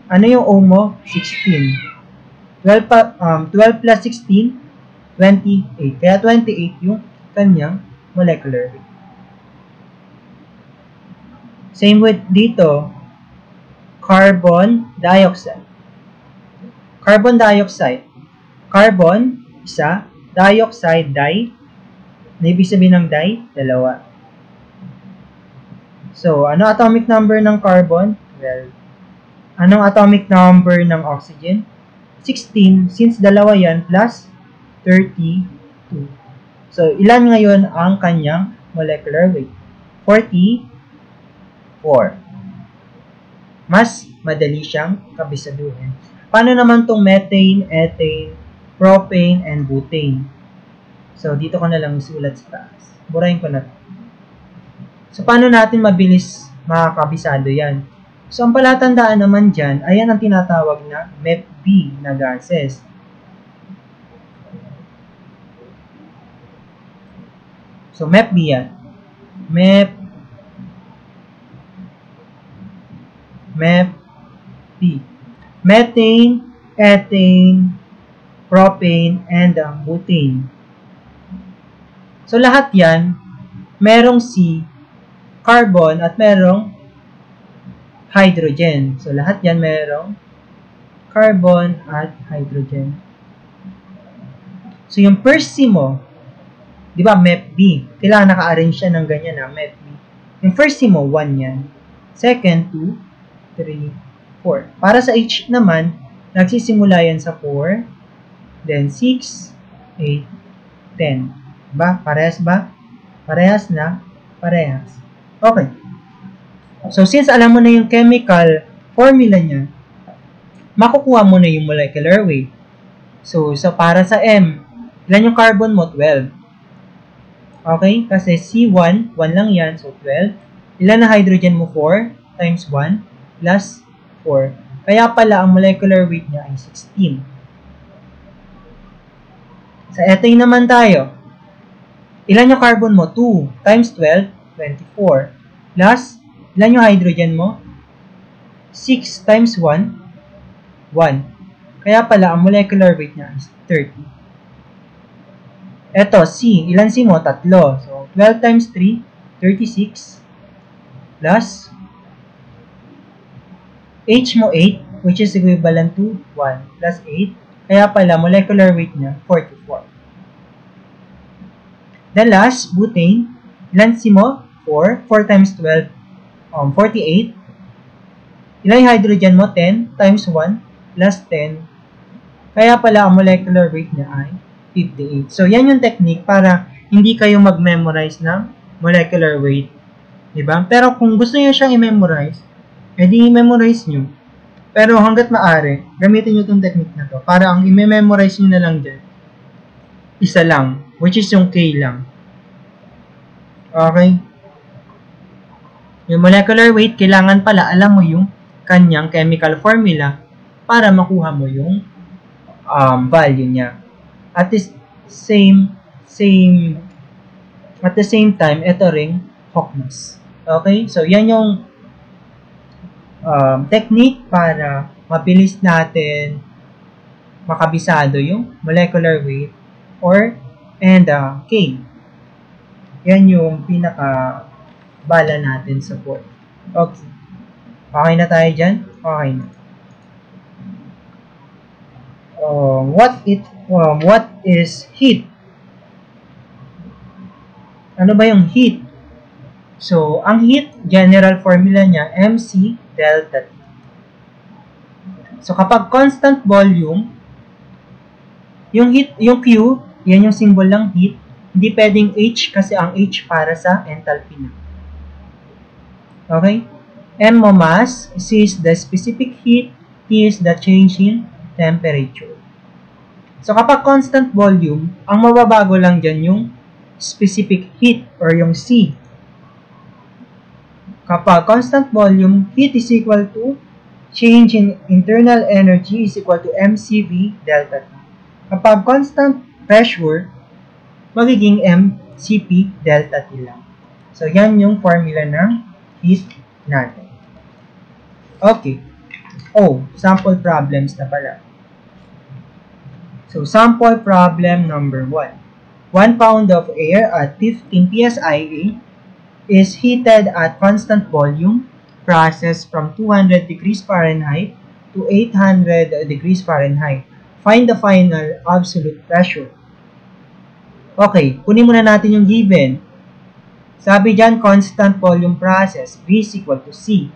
A: Ano yung O mo? 16. 12, pa, um, 12 plus 16, 28. Kaya 28 yung kanyang molecular weight. Same with dito, carbon dioxide. Carbon dioxide. Carbon, isa. Dioxide, di. Ano ibig sabihin ng di? Dalawa. So, ano atomic number ng carbon? 12. Anong atomic number ng oxygen? 16. Since dalawa yan, plus 32. So, ilan ngayon ang kanyang molecular weight? 44. Mas madali siyang kabisaduhin. Paano naman tong methane, ethane, propane, and butane? So, dito ko na lang isulat sa taas. Burahin ko na to. So, paano natin mabilis makakabisado yan? So, ang palatandaan naman dyan, ayan ang tinatawag na MEP-B na gases. So, MEP-B yan. MEP MEP-B. Methane, ethane, propane, and butane. So, lahat yan, merong C, carbon, at merong hydrogen. So, lahat yan merong carbon at hydrogen. So, yung first C mo, di ba, MEP-B. Kailangan naka-arrange siya ng ganyan na, MEP-B. Yung first C mo, 1 yan. Second, 2, 3, 4. Para sa H naman, nagsisimula yan sa 4, then 6, 8, 10. Ba? Parehas ba? Parehas na? Parehas. Okay. So, since alam mo na yung chemical formula niya, makukuha mo na yung molecular weight. So, so para sa M, ilan yung carbon mo? 12. Okay? Kasi C1, 1 lang yan. So, 12. Ilan na hydrogen mo? 4 times 1 plus 4. Kaya pala, ang molecular weight niya ay 16. Sa ethane naman tayo. Ilan yung carbon mo? 2 times 12, 24. Plus, ilan yung hydrogen mo? 6 times 1, 1. Kaya pala, ang molecular weight niya is 30. Eto, C. Ilan C mo? Tatlo. So, 12 times 3, 36. Plus, H mo 8, which is equivalent to 1 plus 8. Kaya pala, molecular weight niya, 44. Then last, butane. Ilan C mo? 4. 4 times 12, um, 48. Ilan yung hydrogen mo? 10 times 1 plus 10. Kaya pala, ang molecular weight niya ay 58. So, yan yung technique para hindi kayo mag-memorize ng molecular weight. Diba? Pero kung gusto niyo siyang i-memorize, edi i-memorize nyo. Pero hanggat maaari, gamitin nyo itong technique na to. Para ang i-memorize nyo na lang dyan, isa lang, which is yung K lang. Okay? Yung molecular weight, kailangan pala alam mo yung kanyang chemical formula para makuha mo yung um, value niya. At the same, same, at the same time, ito ring Hawkness. Okay? So, yan yung um, technique para mabilis natin makabisado yung molecular weight or and uh, K. Yan yung pinaka bala natin sa board. Okay. Okay na tayo dyan? Okay na. Um, what it um, what is heat? Ano ba yung heat? So, ang heat, general formula niya, mc delta T. So, kapag constant volume, yung heat, yung Q, yan yung symbol ng heat, hindi pwedeng H kasi ang H para sa enthalpy na. Okay? M mo mass, C is the specific heat, T is the change in temperature. So kapag constant volume, ang mababago lang dyan yung specific heat or yung C. Kapag constant volume, heat is equal to change in internal energy is equal to mCV delta T. Kapag constant pressure, magiging mCP delta T lang. So, yan yung formula ng heat natin. Okay. Oh, sample problems na pala. So, sample problem number 1. 1 pound of air at 15 psi is heated at constant volume, processed from 200 degrees Fahrenheit to 800 degrees Fahrenheit. Find the final absolute pressure. Okay, kunin muna natin yung given. Sabi dyan, constant volume process, V is equal to C.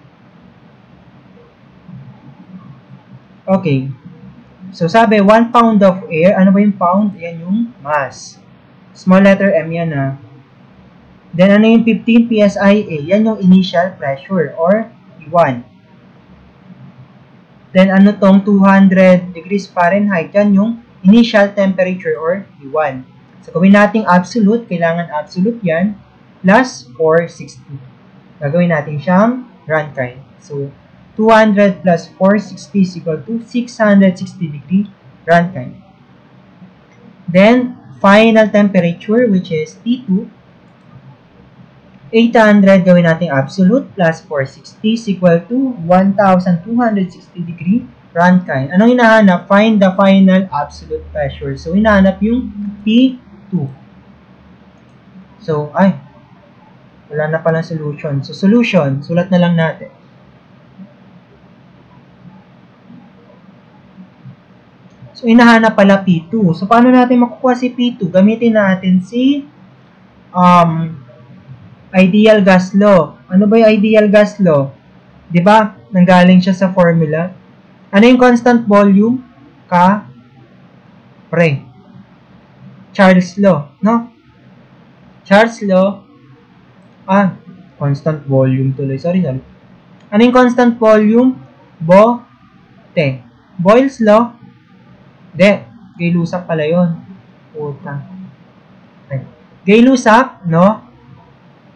A: Okay. So, sabi, 1 pound of air. Ano ba yung pound? Yan yung mass. Small letter M yan ha. Then, ano yung 15 PSI? Yan yung initial pressure or E1. Then, ano tong 200 degrees Fahrenheit? Yan yung initial temperature or E1. So, gawin natin absolute. Kailangan absolute yan. Plus 460. Gagawin natin siyang Rankine. So, 200 plus 460 is equal to 660 degree Rankine. Then, final temperature which is T2. 800 gawin natin absolute plus 460 is equal to 1260 degree Rankine. Anong hinahanap? Find the final absolute pressure. So, hinahanap yung P2. So, ay, wala na palang solution. So, solution, sulat na lang natin. So, inahanap pala P2. So, paano natin makukuha si P2? Gamitin natin si um, ideal gas law. Ano ba yung ideal gas law? Ba? Nanggaling siya sa formula. Ano yung constant volume? Ka pre. Charles law, no? Charles law. Ah, constant volume tuloy. Sorry, sorry. Ano yung constant volume? Bo, te. Boyle's law, hindi. Gay-Lussak pala yun. Puta. Gay-Lussak, no?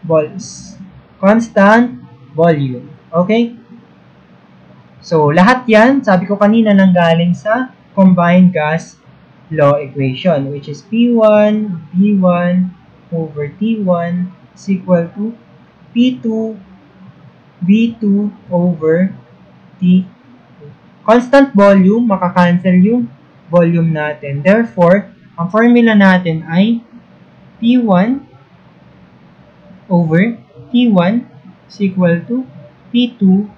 A: Balls. Constant volume. Okay? So, lahat yan, sabi ko kanina, nanggaling sa combined gas law equation, which is P1, B1 over T1 is equal to P2, B2 over T2. Constant volume, makakancel yung volume natin. Therefore, ang formula natin ay P1 over T1 is equal to P2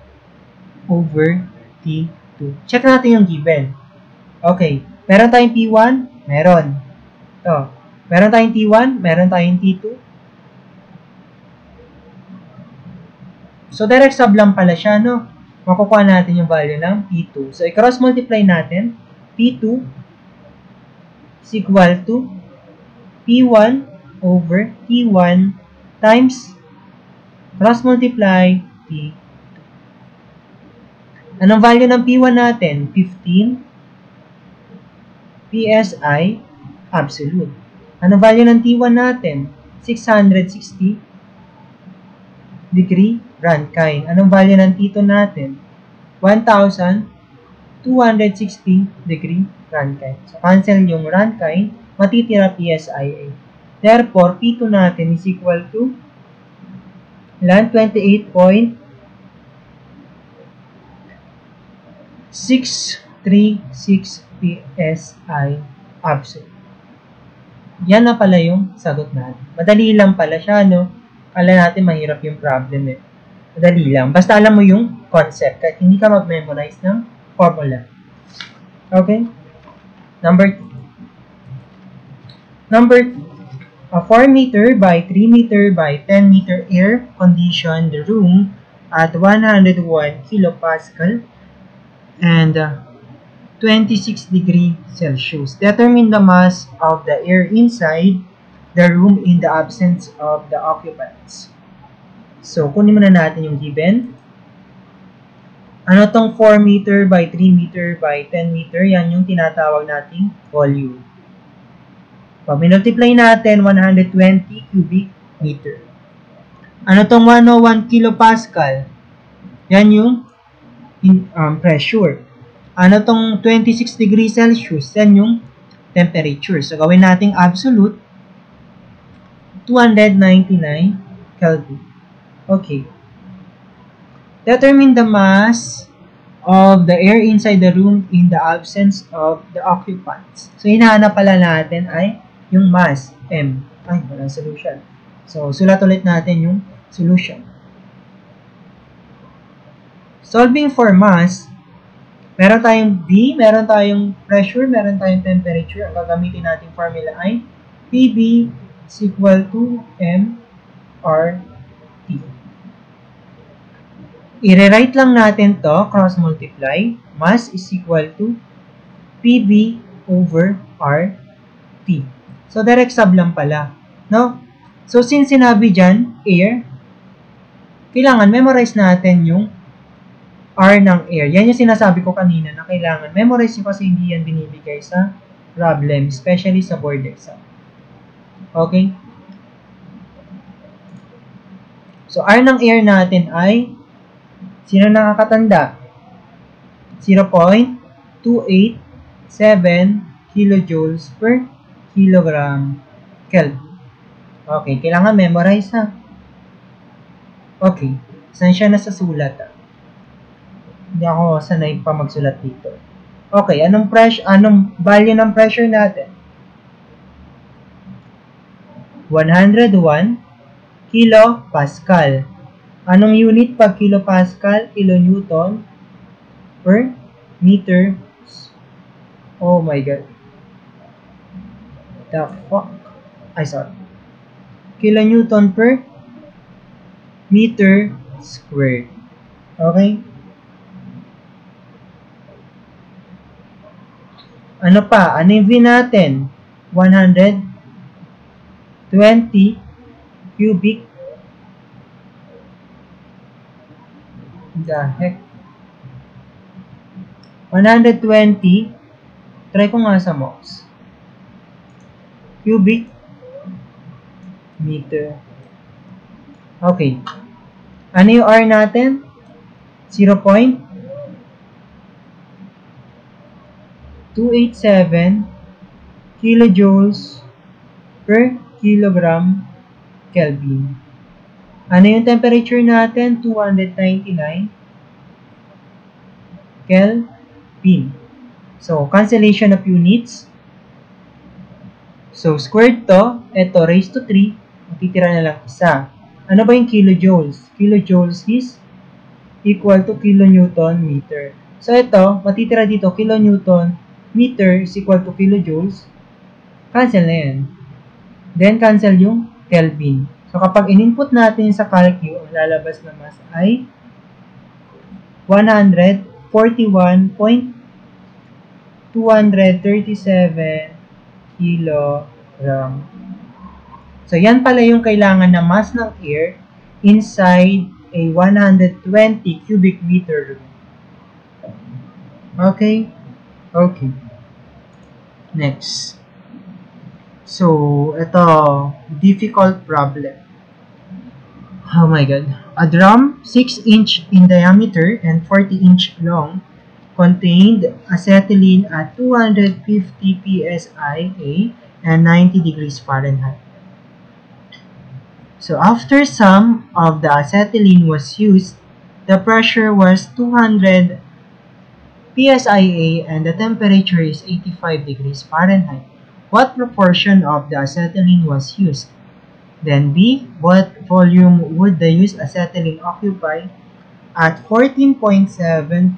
A: over T2. Check natin yung given. Okay. Meron tayong P1? Meron. Ito. Meron tayong T1? Meron tayong T2? So, direct sub lang pala siya, no? Makukuha natin yung value ng P2. So, i-cross multiply natin. P2 is equal to P1 over T1 times cross multiply T2. Anong value ng P1 natin? 15 PSI absolute. Anong value ng T1 natin? 660 degree Rankine. Anong value ng T2 natin? 1,000 260 degree Rankine. So, cancel yung Rankine, matitira PSIA. Therefore, P2 natin is equal to ilan? 28.636 PSI absolute. Yan na pala yung sagot natin. Madali lang pala siya, no? Kala natin mahirap yung problem eh. Madali lang. Basta alam mo yung concept. Kahit hindi ka mag-memorize ng formula. Okay? Number 2. Number 2. A 4 meter by 3 meter by 10 meter air conditioned room at 101 kilopascal and uh, 26 degree Celsius. Determine the mass of the air inside the room in the absence of the occupants. So, kunin muna natin yung given. Ano tong 4 meter by 3 meter by 10 meter? Yan yung tinatawag nating volume. Pag minultiply natin, 120 cubic meter. Ano tong 101 kilopascal? Yan yung um, pressure. Ano tong 26 degrees Celsius? Yan yung temperature. So, gawin nating absolute 299 Kelvin. Okay. Determine the mass of the air inside the room in the absence of the occupants. So, hinahanap pala natin ay yung mass, M. Ay, walang solution. So, sulat ulit natin yung solution. Solving for mass, meron tayong B, meron tayong pressure, meron tayong temperature. Ang gagamitin natin formula ay PB is equal to M R I-rewrite lang natin to, cross multiply, mass is equal to PV over RT. So, direct sub lang pala. No? So, since sinabi dyan, air, kailangan memorize natin yung R ng air. Yan yung sinasabi ko kanina na kailangan memorize nyo kasi hindi yan binibigay sa problem, especially sa board exam. Okay? So, R ng air natin ay, sino nakakatanda? 0.287 kilojoules per kilogram Kelvin. Okay, kailangan memorize ha. Okay, saan siya nasa sulat ha? Hindi ako sanay pa magsulat dito. Okay, anong pressure, anong value ng pressure natin? 101 kilo Pascal. Anong unit pag kilo Pascal? Kilo Newton per meter. Oh my god. The fuck? Ay, sorry. Kilonewton per meter squared. Okay? Ano pa? Ano yung V natin? 120 cubic. The heck 120 try ko nga sa mouse. Cubic meter. Okay. Ano yung R natin 0.287 kilojoules per kilogram Kelvin. Ano yung temperature natin? 299 Kelvin. So, cancellation of units. So, squared to, ito raised to 3, matitira na lang isa. Ano ba yung kilojoules? Kilojoules is equal to kilonewton meter. So, ito, matitira dito, kilonewton meter is equal to kilojoules. Cancel na yan. Then, cancel yung Kelvin. So, kapag in-input natin sa calcu, ang lalabas na mass ay 141.237 kilogram. So, yan pala yung kailangan na mass ng air inside a 120 cubic meter room. Okay? Okay. Next. So, ito, difficult problem. Oh my god. A drum 6 inch in diameter and 40 inch long contained acetylene at 250 psi and 90 degrees Fahrenheit. So after some of the acetylene was used, the pressure was 200 psia and the temperature is 85 degrees Fahrenheit. What proportion of the acetylene was used? Then B, what volume would the used acetylene occupy at 14.7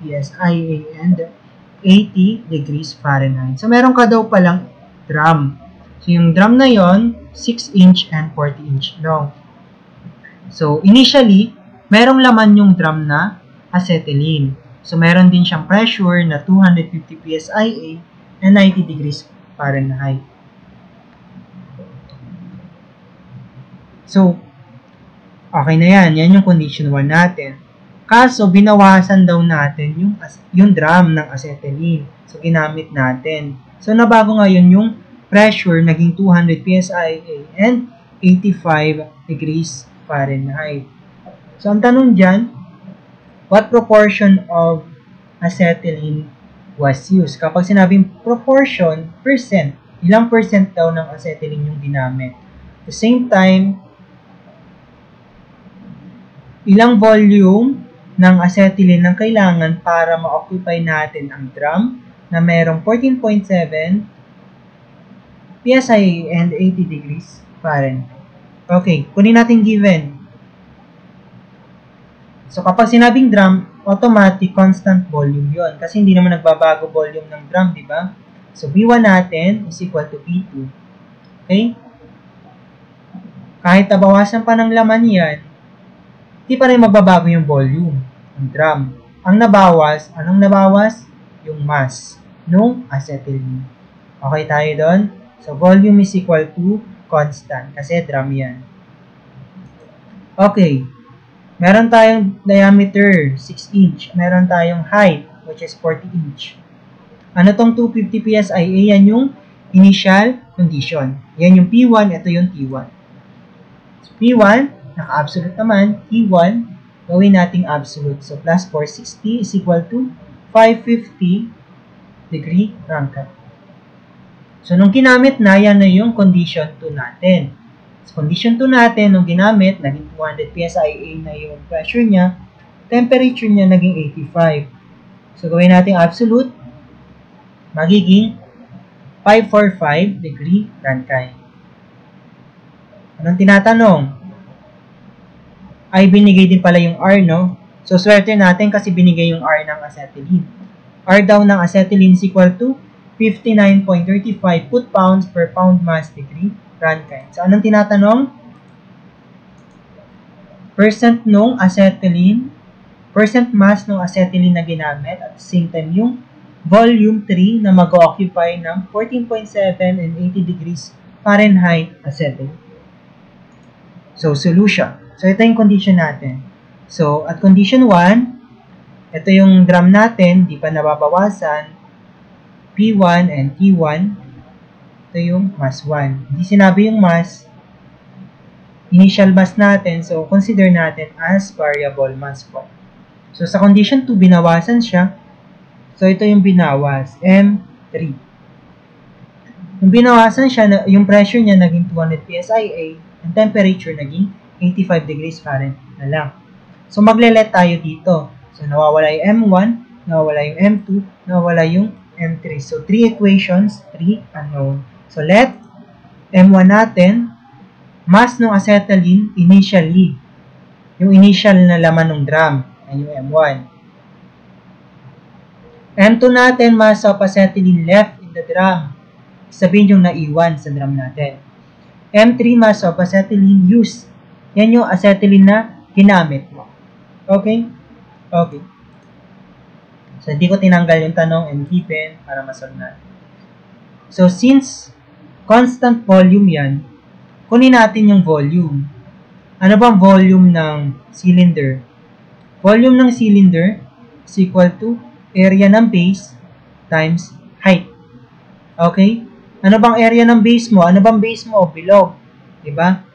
A: psia and 80 degrees Fahrenheit? So, meron ka daw palang drum. So, yung drum na yon 6 inch and 40 inch long. So, initially, merong laman yung drum na acetylene. So, meron din siyang pressure na 250 psia and 90 degrees Fahrenheit. So, okay na yan. Yan yung condition 1 natin. Kaso, binawasan daw natin yung, yung drum ng acetylene. So, ginamit natin. So, nabago ngayon yung pressure, naging 200 psia and 85 degrees Fahrenheit. So, ang tanong dyan, what proportion of acetylene was used? Kapag sinabing proportion, percent, ilang percent daw ng acetylene yung ginamit. At the same time, ilang volume ng acetylene ang kailangan para ma-occupy natin ang drum na merong 14.7 psi and 80 degrees Fahrenheit. Okay, kunin natin given. So, kapag sinabing drum, automatic constant volume yon Kasi hindi naman nagbabago volume ng drum, di ba? So, V1 natin is equal to V2. Okay? Kahit nabawasan pa ng laman yan, hindi pa rin magbabago yung volume ng drum. Ang nabawas, anong nabawas? yung mass nung acetylene. Okay tayo doon? So, volume is equal to constant kasi drum yan. Okay. Meron tayong diameter, 6 inch. Meron tayong height, which is 40 inch. Ano tong 250 PSIA? Yan yung initial condition. Yan yung P1, ito yung T1. So, P1, naka-absolute naman. T1, gawin nating absolute. So, plus 460 is equal to 550 degree Rankine. So, nung ginamit na, yan na yung condition 2 natin. So, condition 2 natin, nung ginamit, naging 200 PSIA na yung pressure niya, temperature niya naging 85. So, gawin natin absolute, magiging 545 degree Rankine. Anong tinatanong? Ay, binigay din pala yung R, no? So, swerte natin kasi binigay yung R ng acetylene. R daw ng acetylene is equal to 59.35 foot-pounds per pound mass degree Rankine. So, anong tinatanong? Percent nung acetylene, percent mass nung acetylene na ginamit at same time yung volume 3 na mag-occupy ng 14.7 and 80 degrees Fahrenheit acetylene. So, solution. So, ito yung condition natin. So, at condition 1, ito yung drum natin, di pa nababawasan. P1 and T1. Ito yung mass 1. Hindi sinabi yung mass. Initial mass natin, so consider natin as variable mass 1. So, sa condition 2, binawasan siya. So, ito yung binawas, M3. Yung binawasan siya, yung pressure niya naging 200 PSIA, ang temperature naging 85 degrees Fahrenheit na lang. So, magle-let tayo dito. So, nawawala yung M1, nawawala yung M2, nawawala yung M3. So, 3 equations, 3 unknown. So, let M1 natin, mass ng acetylene initially. Yung initial na laman ng drum, ay yung M1. M2 natin, mass of acetylene left in the drum. Sabihin yung naiwan sa drum natin. M3 mass of acetylene used. Yan yung acetylene na ginamit mo. Okay? Okay. So, hindi ko tinanggal yung tanong and in para masolve natin. So, since constant volume yan, kunin natin yung volume. Ano bang volume ng cylinder? Volume ng cylinder is equal to area ng base times height. Okay? Ano bang area ng base mo? Ano bang base mo? Bilog. Diba?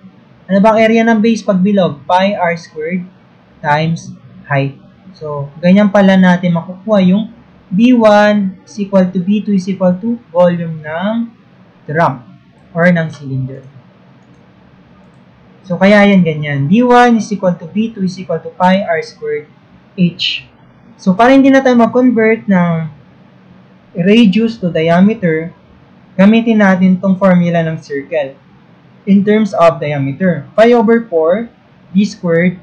A: Ano bang area ng base pag bilog? Pi r squared times height. So, ganyan pala natin makukuha yung B1 is equal to B2 is equal to volume ng drum or ng cylinder. So, kaya yan ganyan. B1 is equal to B2 is equal to pi r squared h. So, para hindi na tayo mag-convert ng radius to diameter, gamitin natin tong formula ng circle in terms of diameter. Pi over 4 d squared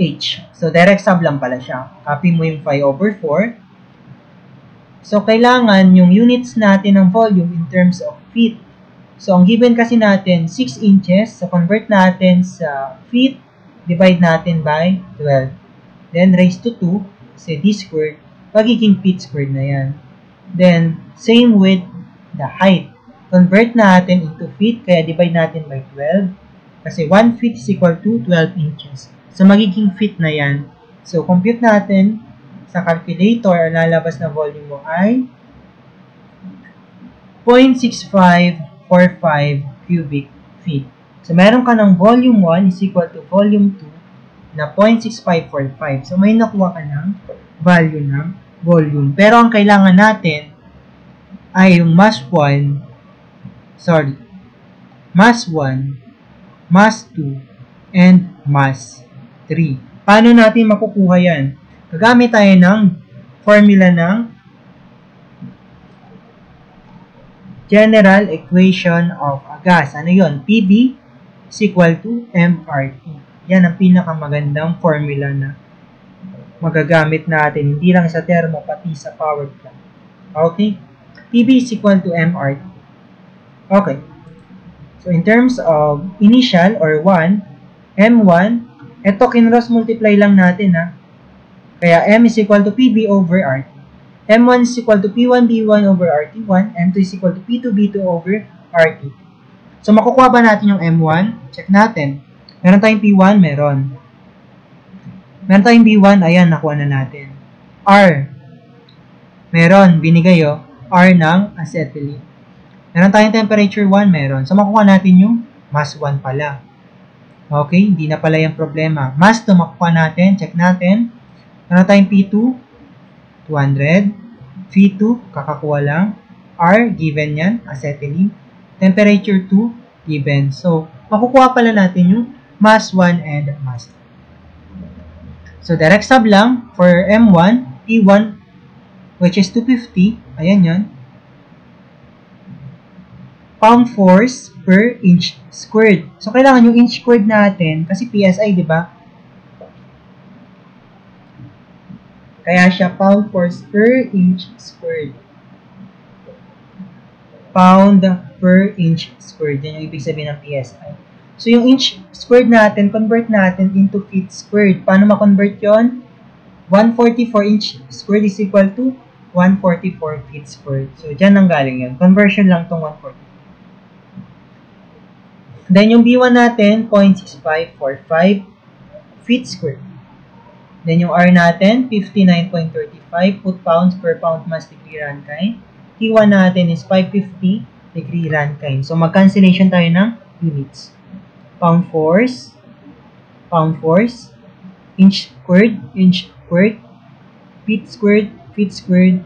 A: h. So, direct sub lang pala siya. Copy mo yung pi over 4. So, kailangan yung units natin ng volume in terms of feet. So, ang given kasi natin, 6 inches. So, convert natin sa feet. Divide natin by 12. Then, raised to 2. Kasi d squared. Magiging feet squared na yan. Then, same with the height. Convert natin into feet. Kaya, divide natin by 12. Kasi 1 feet is equal to 12 inches. So, magiging feet na yan. So, compute natin sa calculator, ang lalabas na volume mo ay 0.6545 cubic feet. So, meron ka ng volume 1 is equal to volume 2 na 0.6545. So, may nakuha ka ng value ng volume. Pero, ang kailangan natin ay yung mass 1, sorry, mass 1, mass 2, and mass 3. Paano natin makukuha yan? Gagamit tayo ng formula ng general equation of a gas. Ano yon? PB is equal to MRT. Yan ang pinakamagandang formula na magagamit natin. Hindi lang sa thermo, pati sa power plant. Okay? PB is equal to MRT. Okay. So, in terms of initial or 1, M1, ito kinross multiply lang natin ha. Kaya M is equal to PB over RT. M1 is equal to P1, B1 over RT1. M2 is equal to P2, B2 over RT2. So, makukuha ba natin yung M1? Check natin. Meron tayong P1? Meron. Meron tayong B1? Ayan, nakuha na natin. R. Meron. Binigay oh. R ng acetylene. Meron tayong temperature 1? Meron. So, makukuha natin yung mass 1 pala. Okay, hindi na pala yung problema. Mass 2 makukuha natin. Check natin. Meron tayong P2? 200. V2, kakakuha lang. R, given yan, acetylene. Temperature 2, given. So, makukuha pala natin yung mass 1 and mass 2. So, direct sub lang for M1, P1, which is 250. Ayan yan. Pound force per inch squared. So, kailangan yung inch squared natin, kasi PSI, di ba? Kaya siya pound per inch squared. Pound per inch squared. Yan yung ibig sabihin ng PSI. So, yung inch squared natin, convert natin into feet squared. Paano ma-convert yon? 144 inch squared is equal to 144 feet squared. So, dyan ang galing yun. Conversion lang tong 144. Then, yung B1 natin, 0.6545 feet squared. Then, yung R natin, 59.35 foot-pounds per pound mass degree Rankine. T1 natin is 550 degree Rankine. So, mag-cancellation tayo ng units. Pound force, pound force, inch squared, inch squared, feet squared, feet squared,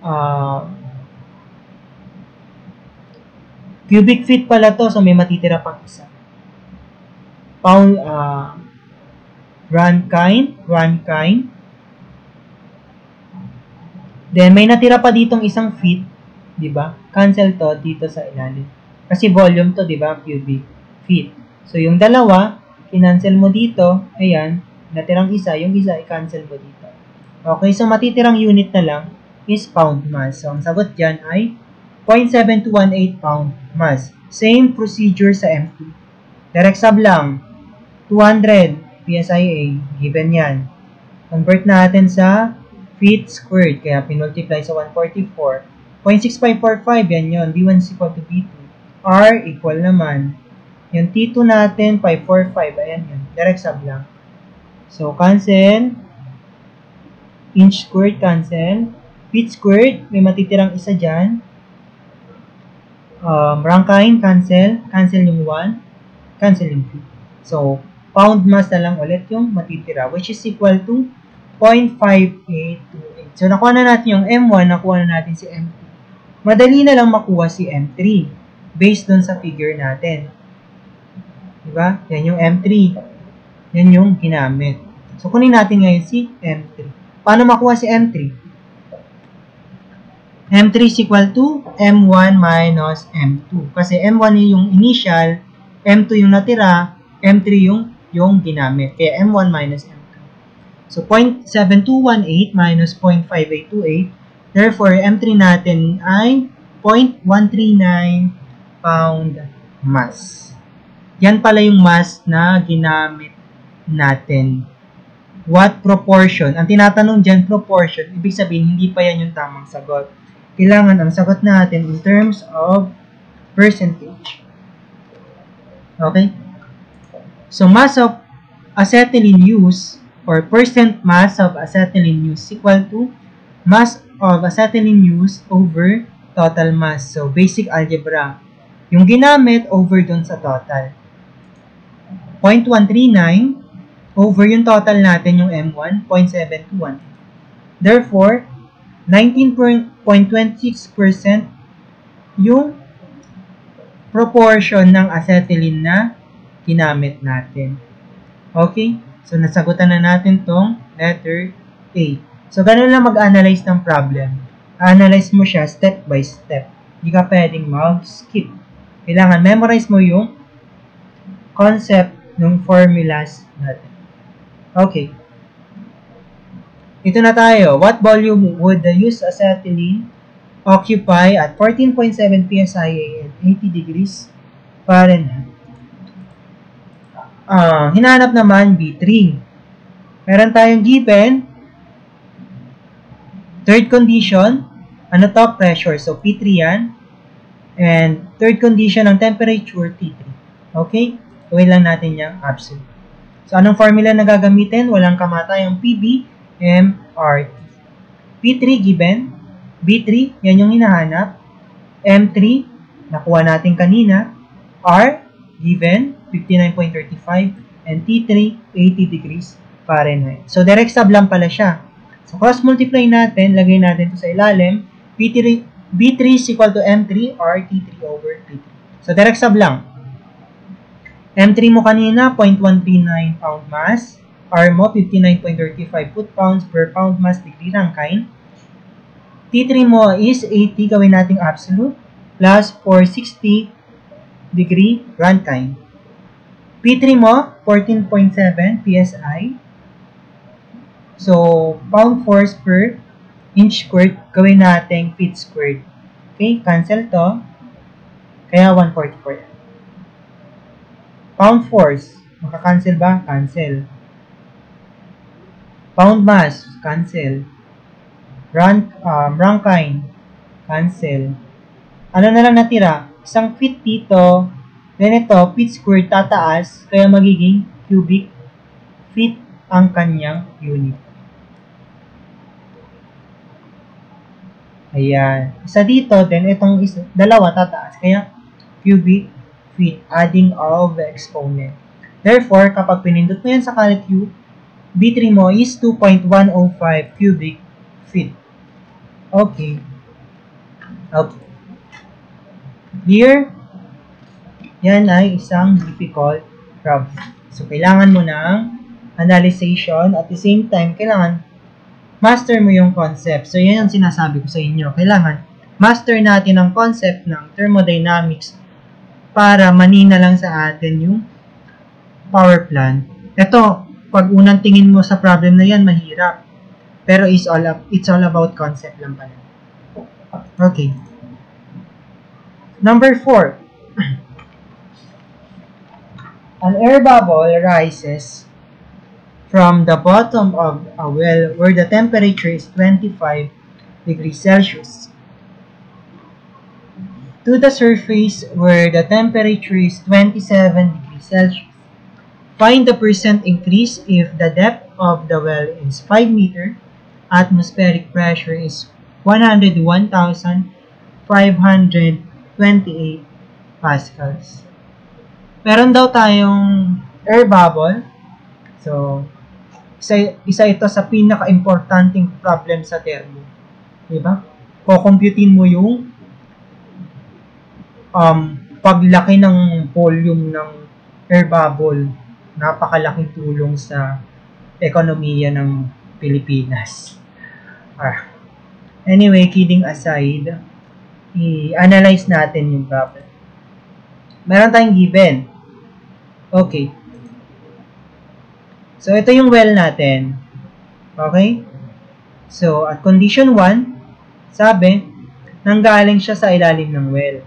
A: uh, cubic feet pala to, so may matitira pang isa. Pound, uh, Rankine, Rankine. Then, may natira pa ditong isang feet, di ba? Cancel to dito sa ilalim. Kasi volume to, di ba? Cubic feet. So, yung dalawa, kinancel mo dito, ayan, natirang isa, yung isa, i-cancel mo dito. Okay, so matitirang unit na lang is pound mass. So, ang sagot dyan ay 0.7218 pound mass. Same procedure sa M2. Direct sub lang. 200 PSIA, given yan. Convert natin sa feet squared, kaya pinultiply sa 144. 0.6545, yan yun. B1 is equal to B2. R equal naman. Yung T2 natin, 545, ayan yun. Direct sub lang. So, cancel. Inch squared, cancel. Feet squared, may matitirang isa dyan. Um, Rankine, cancel. Cancel yung 1. Cancel yung feet. So, pound mass na lang ulit yung matitira, which is equal to 0.5828. So, nakuha na natin yung M1, nakuha na natin si M2. Madali na lang makuha si M3 based dun sa figure natin. Diba? Yan yung M3. Yan yung ginamit. So, kunin natin ngayon si M3. Paano makuha si M3? M3 is equal to M1 minus M2. Kasi M1 yung initial, M2 yung natira, M3 yung yung ginamit. Kaya M1 minus M2. So, 0.7218 minus 0.5828. Therefore, M3 natin ay 0.139 pound mass. Yan pala yung mass na ginamit natin. What proportion? Ang tinatanong dyan, proportion. Ibig sabihin, hindi pa yan yung tamang sagot. Kailangan ang sagot natin in terms of percentage. Okay? So, mass of acetylene use or percent mass of acetylene use equal to mass of acetylene use over total mass. So, basic algebra. Yung ginamit over dun sa total. 0.139 over yung total natin yung M1, 0.721. Therefore, 19.26% yung proportion ng acetylene na ginamit natin. Okay? So, nasagutan na natin tong letter A. So, ganun lang mag-analyze ng problem. Analyze mo siya step by step. Hindi ka pwedeng mag-skip. Kailangan memorize mo yung concept ng formulas natin. Okay. Ito na tayo. What volume would the used acetylene occupy at 14.7 psia and 80 degrees Fahrenheit? Uh, hinahanap naman B3. Meron tayong given Third condition, ano to? Pressure. So, P3 yan. And third condition ng temperature, T3. Okay? Gawin lang natin yung absolute. So, anong formula na gagamitin? Walang kamatayang PB, M, R, T. P3 given. B3, yan yung hinahanap. M3, nakuha natin kanina. R, given, 59.35. And T3, 80 degrees Fahrenheit. So, direct sub lang pala siya. So, cross-multiply natin, lagay natin ito sa ilalim. P3, B3 is equal to M3 or T3 over P3. So, direct sub lang. M3 mo kanina, 0.139 pound mass. R mo, 59.35 foot-pounds per pound mass degree Rankine. T3 mo is 80, gawin nating absolute, plus 460 degree Rankine. P3 mo, 14.7 PSI. So, pound force per inch squared, gawin natin feet squared. Okay, cancel to. Kaya 144 yan. Pound force, maka-cancel ba? Cancel. Pound mass, cancel. Rank, um, rankine, cancel. Ano na lang natira? Isang feet dito, then ito, feet squared tataas, kaya magiging cubic feet ang kanyang unit. Ayan. Isa dito, then itong isa, dalawa tataas. Kaya, cubic feet, adding of the exponent. Therefore, kapag pinindot mo yan sa caret Q, B3 mo is 2.105 cubic feet. Okay. Okay. Here, yan ay isang difficult problem. So, kailangan mo ng analyzation at the same time, kailangan master mo yung concept. So, yan ang sinasabi ko sa inyo. Kailangan master natin ang concept ng thermodynamics para manina lang sa atin yung power plant. Ito, pag unang tingin mo sa problem na yan, mahirap. Pero it's all, up, it's all about concept lang pala. Okay. Number four. An air bubble rises from the bottom of a well where the temperature is 25 degrees Celsius to the surface where the temperature is 27 degrees Celsius. Find the percent increase if the depth of the well is 5 meter, atmospheric pressure is 101,528 pascals. Meron daw tayong air bubble. So, isa, isa ito sa pinaka-importanting problem sa thermo. Diba? Kukumputin mo yung um, paglaki ng volume ng air bubble. Napakalaking tulong sa ekonomiya ng Pilipinas. Ah. Anyway, kidding aside, i-analyze natin yung problem. Meron tayong given. Okay. So, ito yung well natin. Okay? So, at condition 1, sabi, nanggaling siya sa ilalim ng well.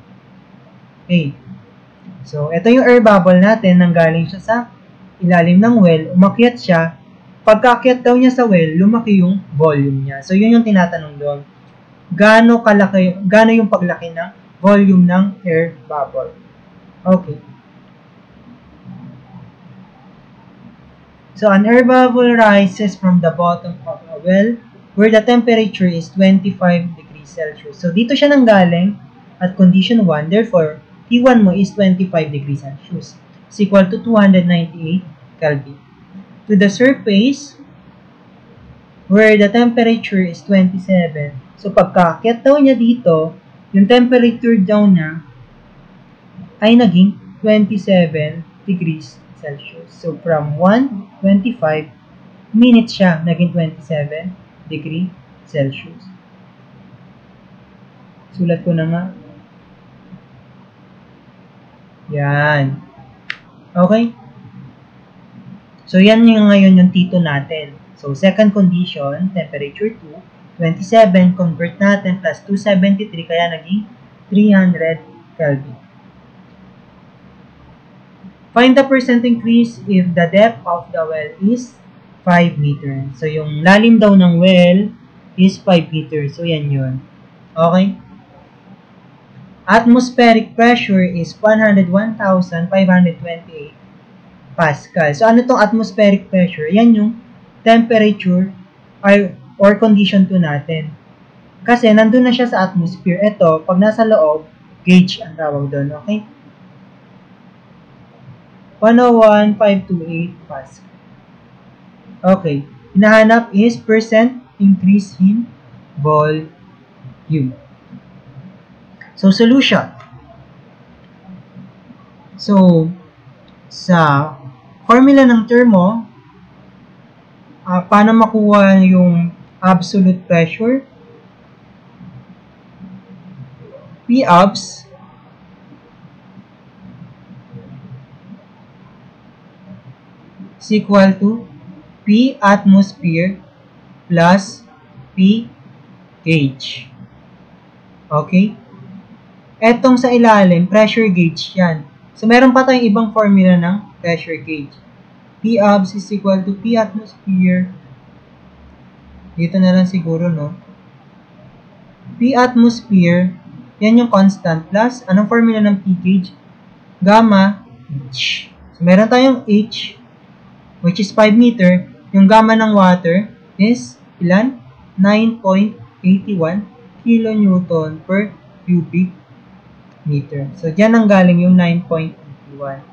A: Okay. So, ito yung air bubble natin, nanggaling siya sa ilalim ng well, umakyat siya, pagkakyat daw niya sa well, lumaki yung volume niya. So, yun yung tinatanong doon. Gaano kalaki, gaano yung paglaki ng volume ng air bubble? Okay. So, an bubble rises from the bottom of a well where the temperature is 25 degrees Celsius. So, dito siya nanggaling at condition 1. Therefore, T1 mo is 25 degrees Celsius. is equal to 298 Kelvin. To the surface, where the temperature is 27. So, pagkakit daw niya dito, yung temperature daw niya ay naging 27 degrees Celsius. So, from 125 minutes siya, naging 27 degree Celsius. Sulat ko na nga. Yan. Okay? So, yan yung ngayon yung T2 natin. So, second condition, temperature 2, 27, convert natin, plus 273, kaya naging 300 Kelvin. Find the percent increase if the depth of the well is 5 meter. So, yung lalim daw ng well is 5 meters. So, yan yun. Okay? Atmospheric pressure is 101,528 Pascal. So, ano tong atmospheric pressure? Yan yung temperature or, or condition 2 natin. Kasi, nandun na siya sa atmosphere. Ito, pag nasa loob, gauge ang tawag doon. Okay? 101,528 Pascal. Okay. Hinahanap is percent increase in volume. So, solution. So, sa formula ng termo, uh, paano makuha yung absolute pressure? P abs is equal to P atmosphere plus P gauge. Okay? Etong sa ilalim, pressure gauge yan. So, meron pa tayong ibang formula ng pressure gauge. P abs is equal to P atmosphere. Dito na lang siguro, no? P atmosphere, yan yung constant plus, anong formula ng P gauge? Gamma H. So, meron tayong H, which is 5 meter. Yung gamma ng water is ilan? 9.81 kilonewton per cubic meter. So, dyan ang galing yung 9.81.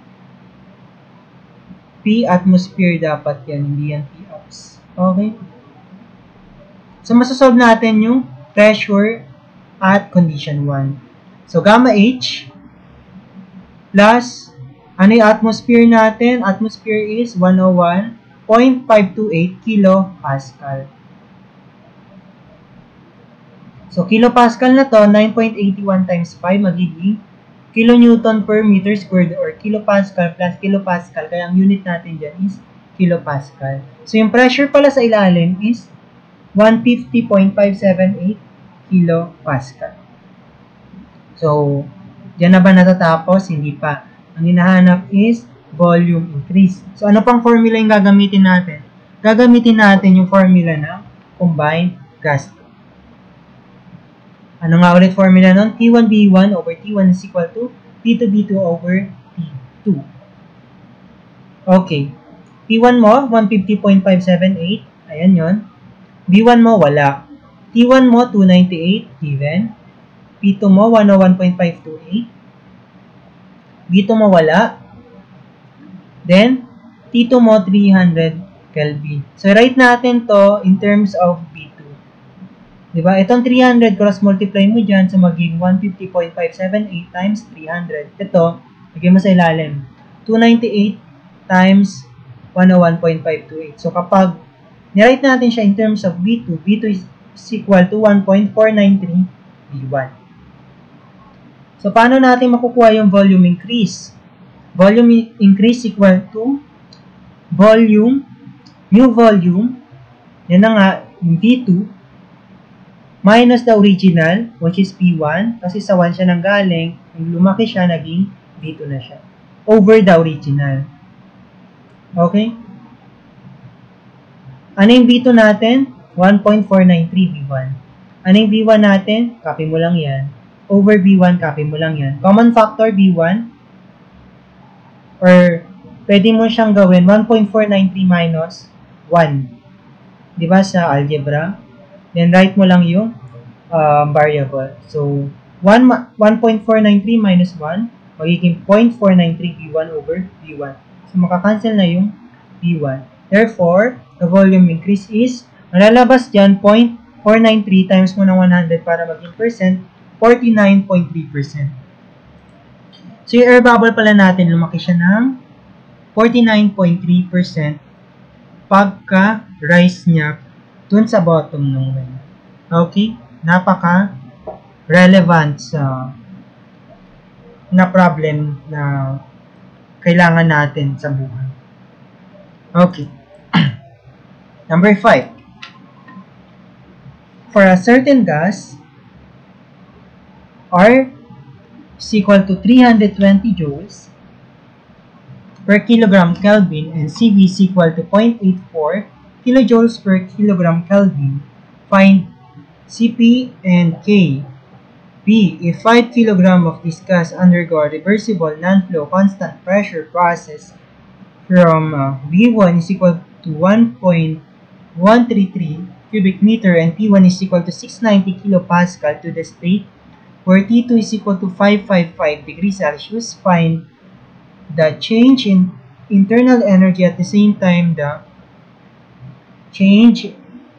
A: P atmosphere dapat yan, hindi yan P ups. Okay? So, masasolve natin yung pressure at condition 1. So, gamma H plus, ano yung atmosphere natin? Atmosphere is 101 0.528 kilopascal. So, kilopascal na to, 9.81 times 5 magiging kilonewton per meter squared or kilopascal plus kilopascal. Kaya ang unit natin dyan is kilopascal. So, yung pressure pala sa ilalim is 150.578 kilopascal. So, dyan na ba natatapos? Hindi pa. Ang hinahanap is volume increase. So, ano pang formula yung gagamitin natin? Gagamitin natin yung formula ng combined gas ano nga ulit formula nun? T1B1 over T1 is equal to P2B2 over T2. Okay. P1 mo, 150.578. Ayan yon. B1 mo, wala. T1 mo, 298, given. P2 mo, 101.528. B2 mo, wala. Then, T2 mo, 300 Kelvin. So, write natin to in terms of B2. Diba? Itong 300, cross-multiply mo dyan, so maging 150.578 times 300. Ito, lagyan mo sa ilalim. 298 times 101.528. So, kapag nirite natin siya in terms of B2, B2 is equal to 1.493 B1. So, paano natin makukuha yung volume increase? Volume increase equal to volume, new volume, yan na nga, yung B2, minus the original, which is P1, kasi sa 1 siya nang galing, nung lumaki siya, naging B2 na siya. Over the original. Okay? Ano yung B2 natin? 1.493 B1. Ano yung B1 natin? Copy mo lang yan. Over B1, copy mo lang yan. Common factor B1, or pwede mo siyang gawin 1.493 minus 1. Di ba sa algebra? Then, write mo lang yung uh, variable. So, 1, 1.493 minus 1, magiging 0.493 B1 over B1. So, makakancel na yung B1. Therefore, the volume increase is, malalabas dyan, 0.493 times mo ng 100 para maging percent, 49.3%. So, yung air bubble pala natin, lumaki siya ng 49.3% pagka-rise niya dun sa bottom ng well. Okay? Napaka relevant sa na problem na kailangan natin sa buhay. Okay. Number 5. For a certain gas, R is equal to 320 joules per kilogram Kelvin and CV is equal to 0.84 kilojoules per kilogram Kelvin, find Cp and K. B. If 5 kg of this gas undergo a reversible non-flow constant pressure process from uh, V1 is equal to 1.133 cubic meter and T1 is equal to 690 kilopascal to the state where T2 is equal to 555 degrees Celsius, find the change in internal energy at the same time the change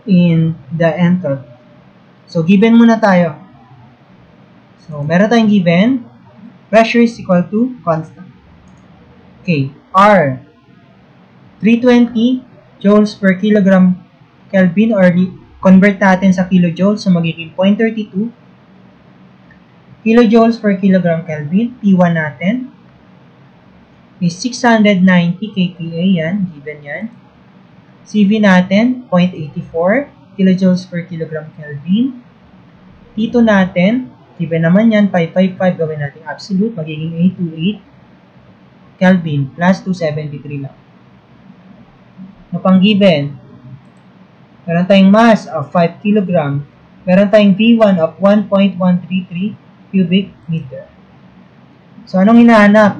A: in the enthalpy. So, given muna tayo. So, meron tayong given. Pressure is equal to constant. Okay. R. 320 joules per kilogram Kelvin or convert natin sa kilojoules. So, magiging 0.32 kilojoules per kilogram Kelvin. T1 natin is 690 kPa yan. Given yan. CV natin, 0.84 kilojoules per kilogram Kelvin. T2 natin, given naman yan, 555 gawin natin absolute, magiging 828 Kelvin plus 273 lang. No pang given, meron tayong mass of 5 kg, meron tayong V1 of 1.133 cubic meter. So, anong hinahanap?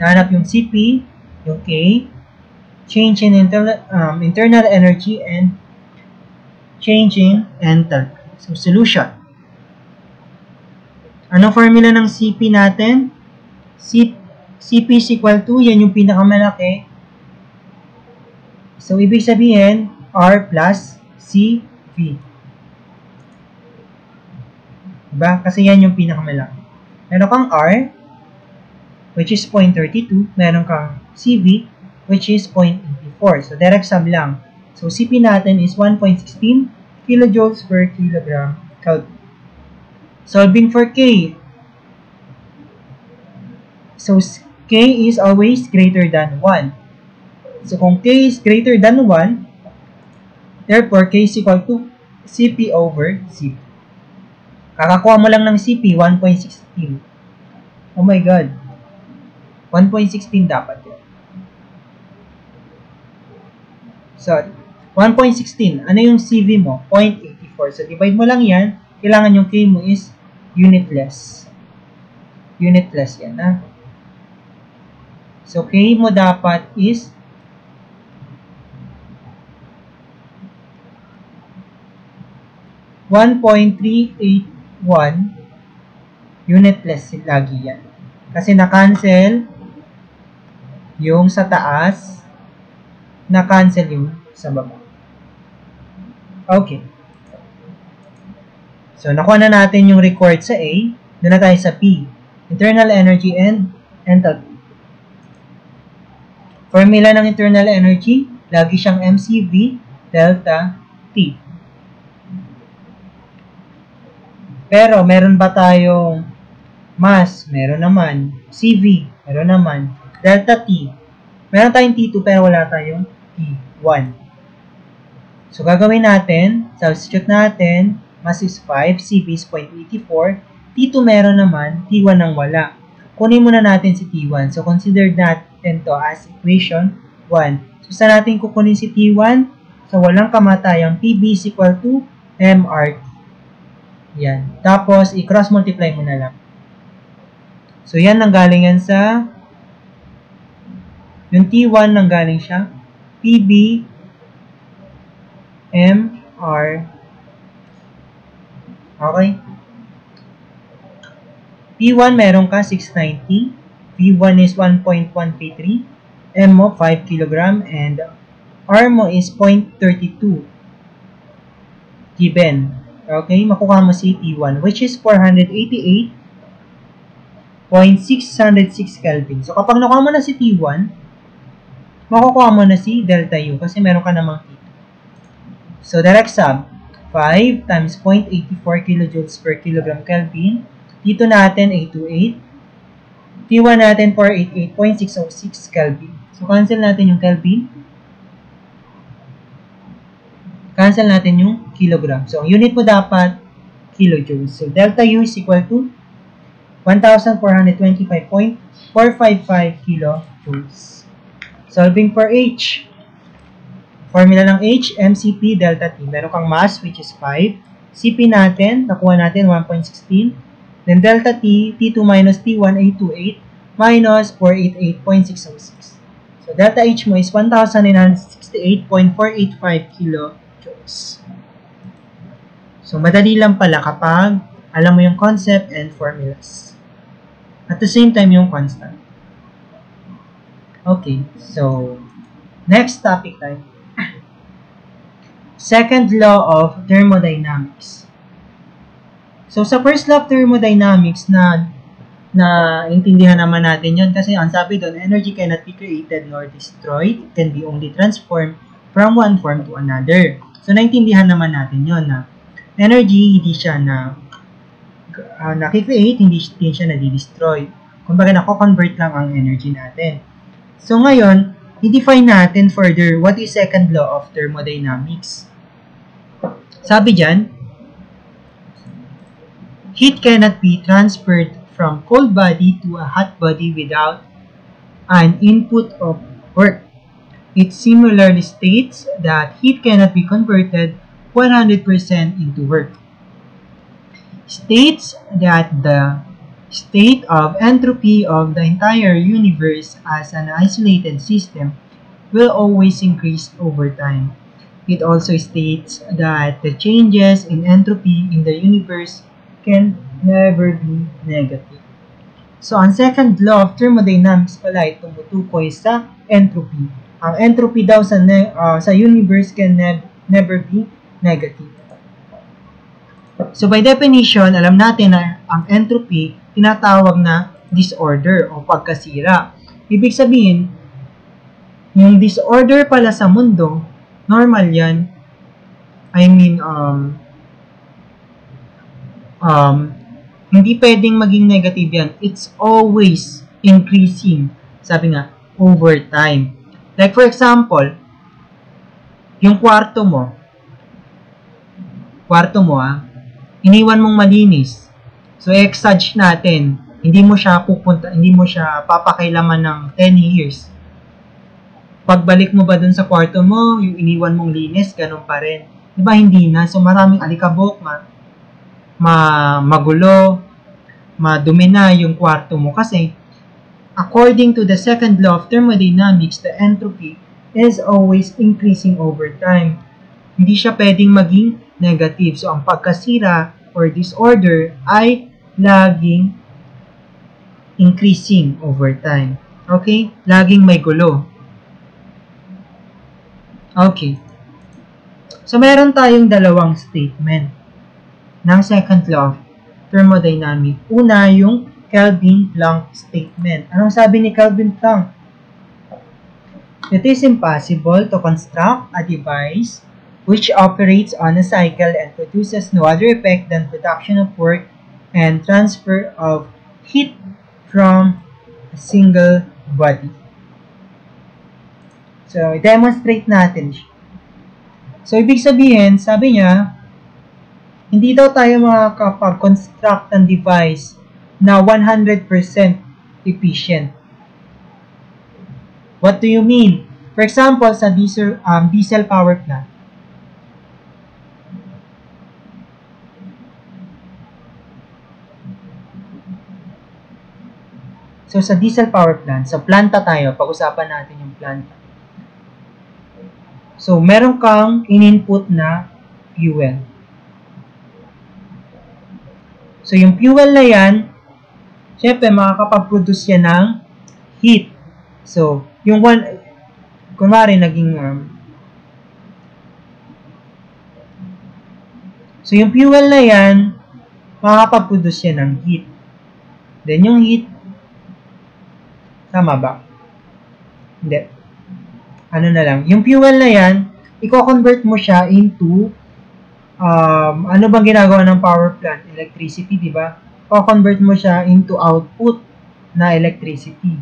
A: Hinahanap yung CP, yung K, change in inter um, internal energy, and change in enthalpy. So, solution. Anong formula ng CP natin? C CP is equal to, yan yung pinakamalaki. So, ibig sabihin, R plus CV. Diba? Kasi yan yung pinakamalaki. Meron kang R, which is 0.32. Meron kang CV, which is 0.84. So, direct sum lang. So, CP natin is 1.16 kilojoules per kilogram Kelvin. Solving for K. So, K is always greater than 1. So, kung K is greater than 1, therefore, K is equal to CP over CP. Kakakuha mo lang ng CP, 1.16. Oh my God. 1.16 dapat yun. So, 1.16. Ano yung CV mo? 0.84. So, divide mo lang yan. Kailangan yung K mo is unitless. Unitless yan, ha? So, K mo dapat is one point three eight one unitless lagi yan. Kasi na-cancel yung sa taas, na-cancel yung sa baba. Okay. So, nakuha na natin yung record sa A. Doon na tayo sa P. Internal energy and enthalpy. Formula ng internal energy, lagi siyang mCV delta T. Pero, meron ba tayong mass? Meron naman. CV, meron naman. Delta T. Meron tayong T2 pero wala tayong T1. So, gagawin natin, substitute natin, mass is 5, CV is 0.84, T2 meron naman, T1 ang wala. Kunin muna natin si T1. So, consider natin to as equation 1. So, saan natin kukunin si T1? So, walang kamatayang PB is equal to MRT. Yan. Tapos, i-cross multiply mo na lang. So, yan ang galing yan sa yung T1 nang galing siya PB MR Okay? P1 meron ka 690. P1 is 1.133. M mo 5 kg and R mo is 0.32. Given. Okay? Makuha mo si T1 which is 488.606 Kelvin. So kapag nakuha mo na si T1, makukuha mo na si delta U kasi meron ka namang T2. So direct sum, 5 times 0.84 kilojoules per kilogram Kelvin. Dito natin 828. T1 natin 488.606 Kelvin. So, cancel natin yung Kelvin. Cancel natin yung kilogram. So, ang unit mo dapat kilojoules. So, delta U is equal to 1,425.455 kilojoules. Solving for H. Formula ng H, MCP delta T. Meron kang mass which is 5, CP natin, nakuha natin 1.16. Then delta T, T2 minus T1 ay 28 minus 488.606. So delta H mo is 1,968.485 kilojoules. So madali lang pala kapag alam mo yung concept and formulas. At the same time yung constant. Okay, so next topic tayo. Second law of thermodynamics. So sa first law of thermodynamics na na intindihan naman natin yon kasi ang sabi doon, energy cannot be created nor destroyed. It can be only transformed from one form to another. So naintindihan naman natin yon na energy hindi siya na uh, nakikreate, hindi, hindi siya nadi-destroy. Kumbaga, nako-convert lang ang energy natin. So, ngayon, i-define natin further what is second law of thermodynamics. Sabi dyan, heat cannot be transferred from cold body to a hot body without an input of work. It similarly states that heat cannot be converted 100% into work. States that the state of entropy of the entire universe as an isolated system will always increase over time. It also states that the changes in entropy in the universe can never be negative. So, ang second law of thermodynamics pala ay tumutukoy sa entropy. Ang entropy daw sa, uh, sa universe can ne never be negative. So, by definition, alam natin na ang entropy tinatawag na disorder o pagkasira. Ibig sabihin, yung disorder pala sa mundo, normal yan. I mean, um, um, hindi pwedeng maging negative yan. It's always increasing. Sabi nga, over time. Like for example, yung kwarto mo, kwarto mo ah, iniwan mong malinis. So, exage natin. Hindi mo siya pupunta, hindi mo siya papakailaman ng 10 years. Pagbalik mo ba dun sa kwarto mo, yung iniwan mong linis, ganun pa rin. Diba hindi na? So, maraming alikabok, ma, ma magulo, madumi na yung kwarto mo. Kasi, according to the second law of thermodynamics, the entropy is always increasing over time. Hindi siya pwedeng maging negative. So, ang pagkasira or disorder ay laging increasing over time. Okay? Laging may gulo. Okay. So, meron tayong dalawang statement ng second law of thermodynamics. Una, yung Kelvin-Planck statement. Anong sabi ni Kelvin-Planck? It is impossible to construct a device which operates on a cycle and produces no other effect than production of work and transfer of heat from a single body. So, i-demonstrate natin. So, ibig sabihin, sabi niya, hindi daw tayo makakapag-construct ng device na 100% efficient. What do you mean? For example, sa diesel, um, diesel power plant, So, sa diesel power plant, sa planta tayo, pag-usapan natin yung planta. So, meron kang in-input na fuel. So, yung fuel na yan, syempre, makakapag-produce yan ng heat. So, yung one, kunwari, naging, um, so, yung fuel na yan, makakapag-produce yan ng heat. Then, yung heat, Tama ba? Hindi. Ano na lang. Yung fuel na yan, i-convert mo siya into um, ano bang ginagawa ng power plant? Electricity, di ba? I-convert mo siya into output na electricity.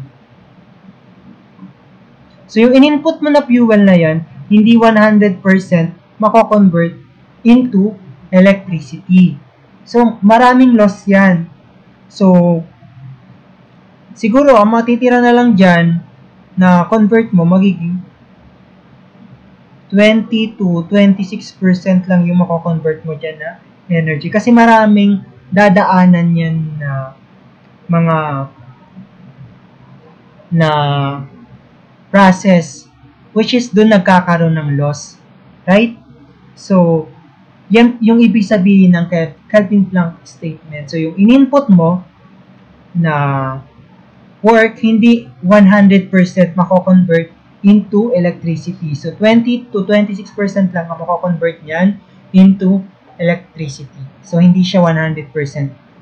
A: So, yung in-input mo na fuel na yan, hindi 100% mako-convert into electricity. So, maraming loss yan. So, Siguro, ang matitira na lang dyan na convert mo, magiging 20 to 26% lang yung mako-convert mo dyan na energy. Kasi maraming dadaanan yan na mga na process which is doon nagkakaroon ng loss. Right? So, yan yung ibig sabihin ng Kelvin Planck statement. So, yung in-input mo na work, hindi 100% mako-convert into electricity. So, 20 to 26% lang ang mako-convert niyan into electricity. So, hindi siya 100%.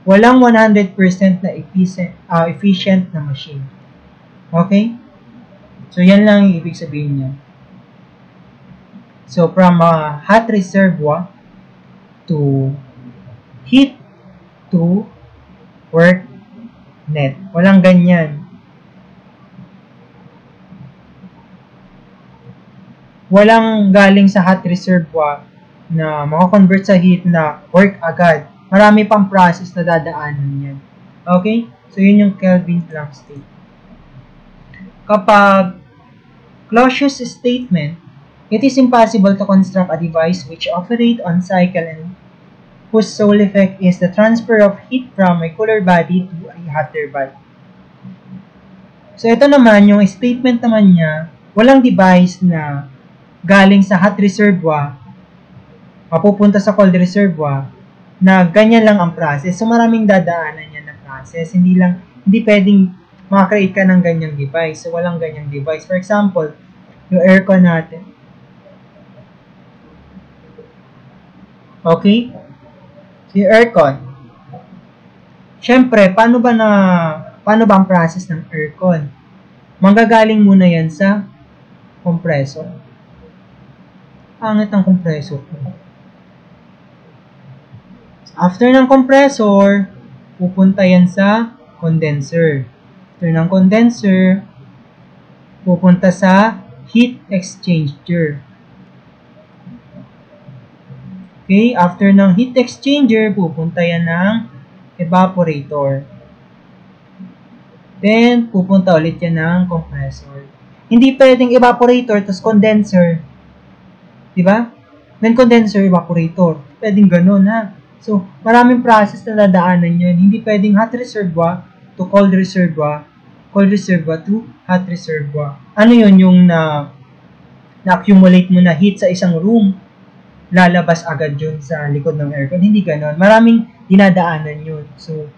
A: Walang 100% na efficient, uh, efficient na machine. Okay? So, yan lang yung ibig sabihin niya. So, from a hot reservoir to heat to work net. Walang ganyan. Walang galing sa hot reservoir na makakonvert sa heat na work agad. Marami pang process na dadaanan yan. Okay? So, yun yung Kelvin Planck state. Kapag Clausius statement, it is impossible to construct a device which operate on cycle and whose sole effect is the transfer of heat from a cooler body to a hotter body. So, ito naman, yung statement naman niya, walang device na galing sa hot reservoir, mapupunta sa cold reservoir, na ganyan lang ang process. So, maraming dadaanan yan na process. Hindi lang, hindi pwedeng makakreate ka ng ganyang device. So, walang ganyang device. For example, yung aircon natin. Okay? Si aircon. Siyempre, paano ba na paano ba ang process ng aircon? Manggagaling muna yan sa compressor. Pangit ang compressor. After ng compressor, pupunta yan sa condenser. After ng condenser, pupunta sa heat exchanger. Okay, after ng heat exchanger, pupunta yan ng evaporator. Then, pupunta ulit yan ng compressor. Hindi pwedeng evaporator, tapos condenser. Diba? Then condenser, evaporator. Pwedeng ganun, ha? So, maraming process na dadaanan yun. Hindi pwedeng hot reservoir to cold reservoir, cold reservoir to hot reservoir. Ano yun yung na na-accumulate mo na heat sa isang room, lalabas agad yun sa likod ng aircon. Hindi ganon. Maraming dinadaanan yun. So,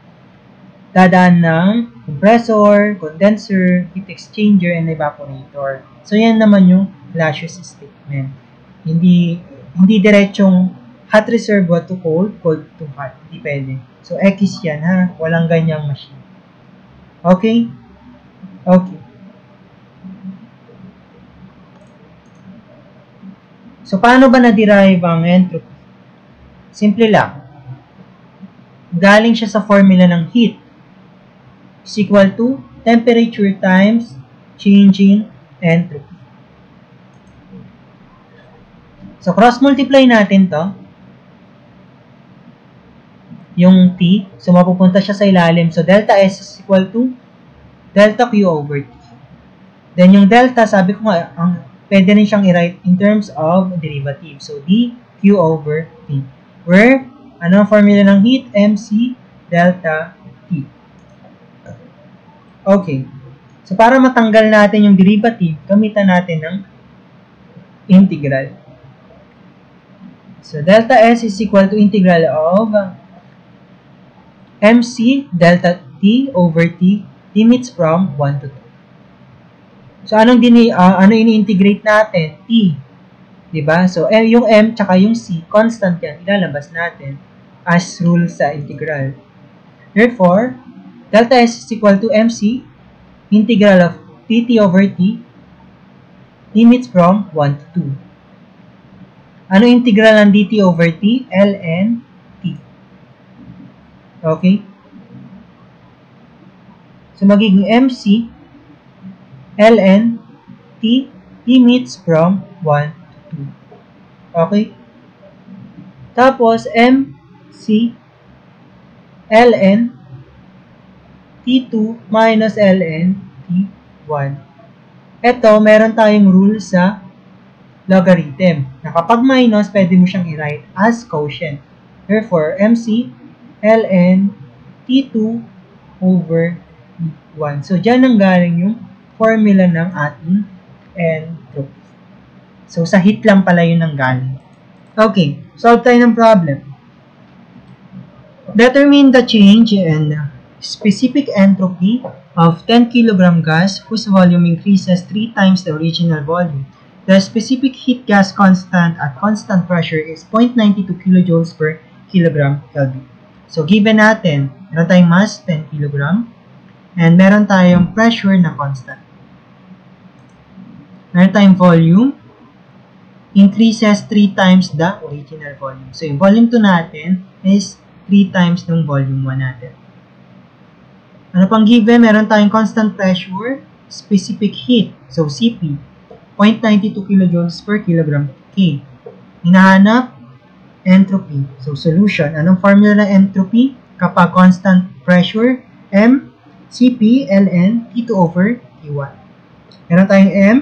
A: dadaan ng compressor, condenser, heat exchanger, and evaporator. So, yan naman yung Clausius statement. Hindi, hindi diretsong hot reservoir to cold, cold to hot. Hindi pwede. So, X yan ha. Walang ganyang machine. Okay? Okay. So, paano ba na-derive ang entropy? Simple lang. Galing siya sa formula ng heat is equal to temperature times change in entropy. So, cross-multiply natin to yung T. So, mapupunta siya sa ilalim. So, delta S is equal to delta Q over T. Then, yung delta, sabi ko nga, ang, pwede rin siyang i-write in terms of derivative. So, d Q over T. Where, ano ang formula ng heat? MC delta T. Okay. So, para matanggal natin yung derivative, gamitan natin ng integral. So, delta S is equal to integral of mc delta t over t limits from 1 to 2. So, anong dini, uh, ano ini-integrate natin? T. 'Di ba? So, eh, yung m tsaka yung c, constant yan. Ilalabas natin as rule sa integral. Therefore, delta s is equal to mc integral of dt over t limits from 1 to 2. Ano integral ng dt over t? ln Okay? So, magiging MC ln t limits from 1 to 2. Okay? Tapos, MC ln t2 minus ln t1. Ito, meron tayong rule sa logarithm na kapag minus, pwede mo siyang i-write as quotient. Therefore, MC ln T2 over T1. So, dyan ang galing yung formula ng ating entropy. So, sa heat lang pala yun ang galing. Okay, solve tayo ng problem. Determine the change in specific entropy of 10 kg gas whose volume increases 3 times the original volume. The specific heat gas constant at constant pressure is 0.92 kJ per kilogram Kelvin. So, given natin, meron tayong mass, 10 kg, and meron tayong pressure na constant. Tayong volume, increases 3 times the original volume. So, yung volume 2 natin is 3 times ng volume 1 natin. Ano pang given? Meron tayong constant pressure, specific heat. So, CP, 0.92 kJ per kilogram K. Hinahanap, entropy. So, solution. Anong formula ng entropy? Kapag constant pressure, M, CP, ln, T2 over T1. Meron tayong M,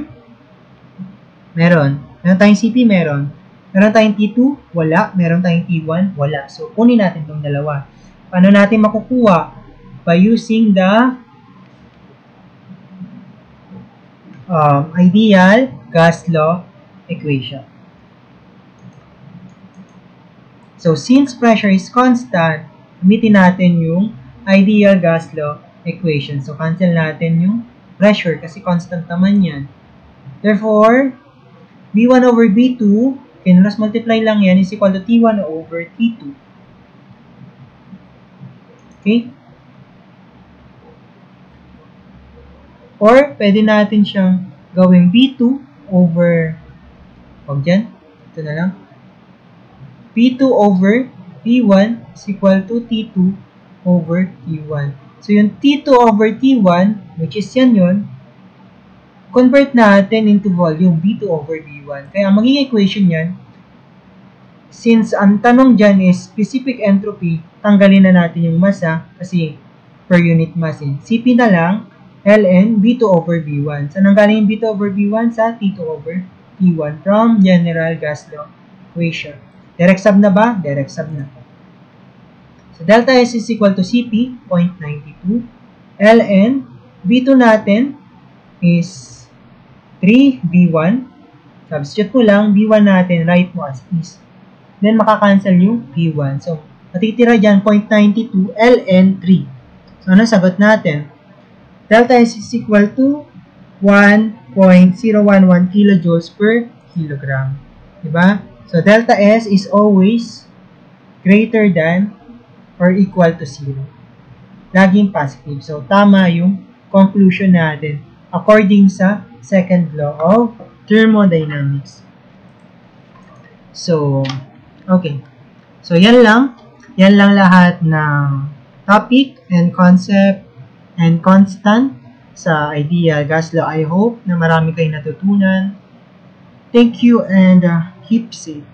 A: meron. Meron tayong CP, meron. Meron tayong T2, wala. Meron tayong T1, wala. So, kunin natin itong dalawa. Paano natin makukuha? By using the um, ideal gas law equation. So, since pressure is constant, gamitin natin yung ideal gas law equation. So, cancel natin yung pressure kasi constant naman yan. Therefore, B1 over B2, kinulas multiply lang yan, is equal to T1 over T2. Okay? Or, pwede natin siyang gawing B2 over, wag dyan, ito na lang, P2 over P1 is equal to T2 over T1. So, yung T2 over T1, which is yan yun, convert natin into volume, B2 over B1. Kaya, magiging equation yan, since ang tanong dyan is specific entropy, tanggalin na natin yung massa kasi per unit mass eh. CP na lang, ln B2 over B1. Saan ang galing yung B2 over B1? Sa T2 over T1 from general gas law equation. Direct sub na ba? Direct sub na. So, delta S is equal to CP, 0.92. ln, B2 natin is 3B1. Substitute mo lang, B1 natin, write mo as is. Then, makakancel yung B1. So, matitira dyan, 0.92 ln 3. So, ano sagot natin? Delta S is equal to 1.011 kilojoules per kilogram. Diba? So, delta S is always greater than or equal to 0. Laging positive. So, tama yung conclusion natin according sa second law of thermodynamics. So, okay. So, yan lang. Yan lang lahat ng topic and concept and constant sa ideal gas law. I hope na marami kayong natutunan. Thank you and uh, keep safe.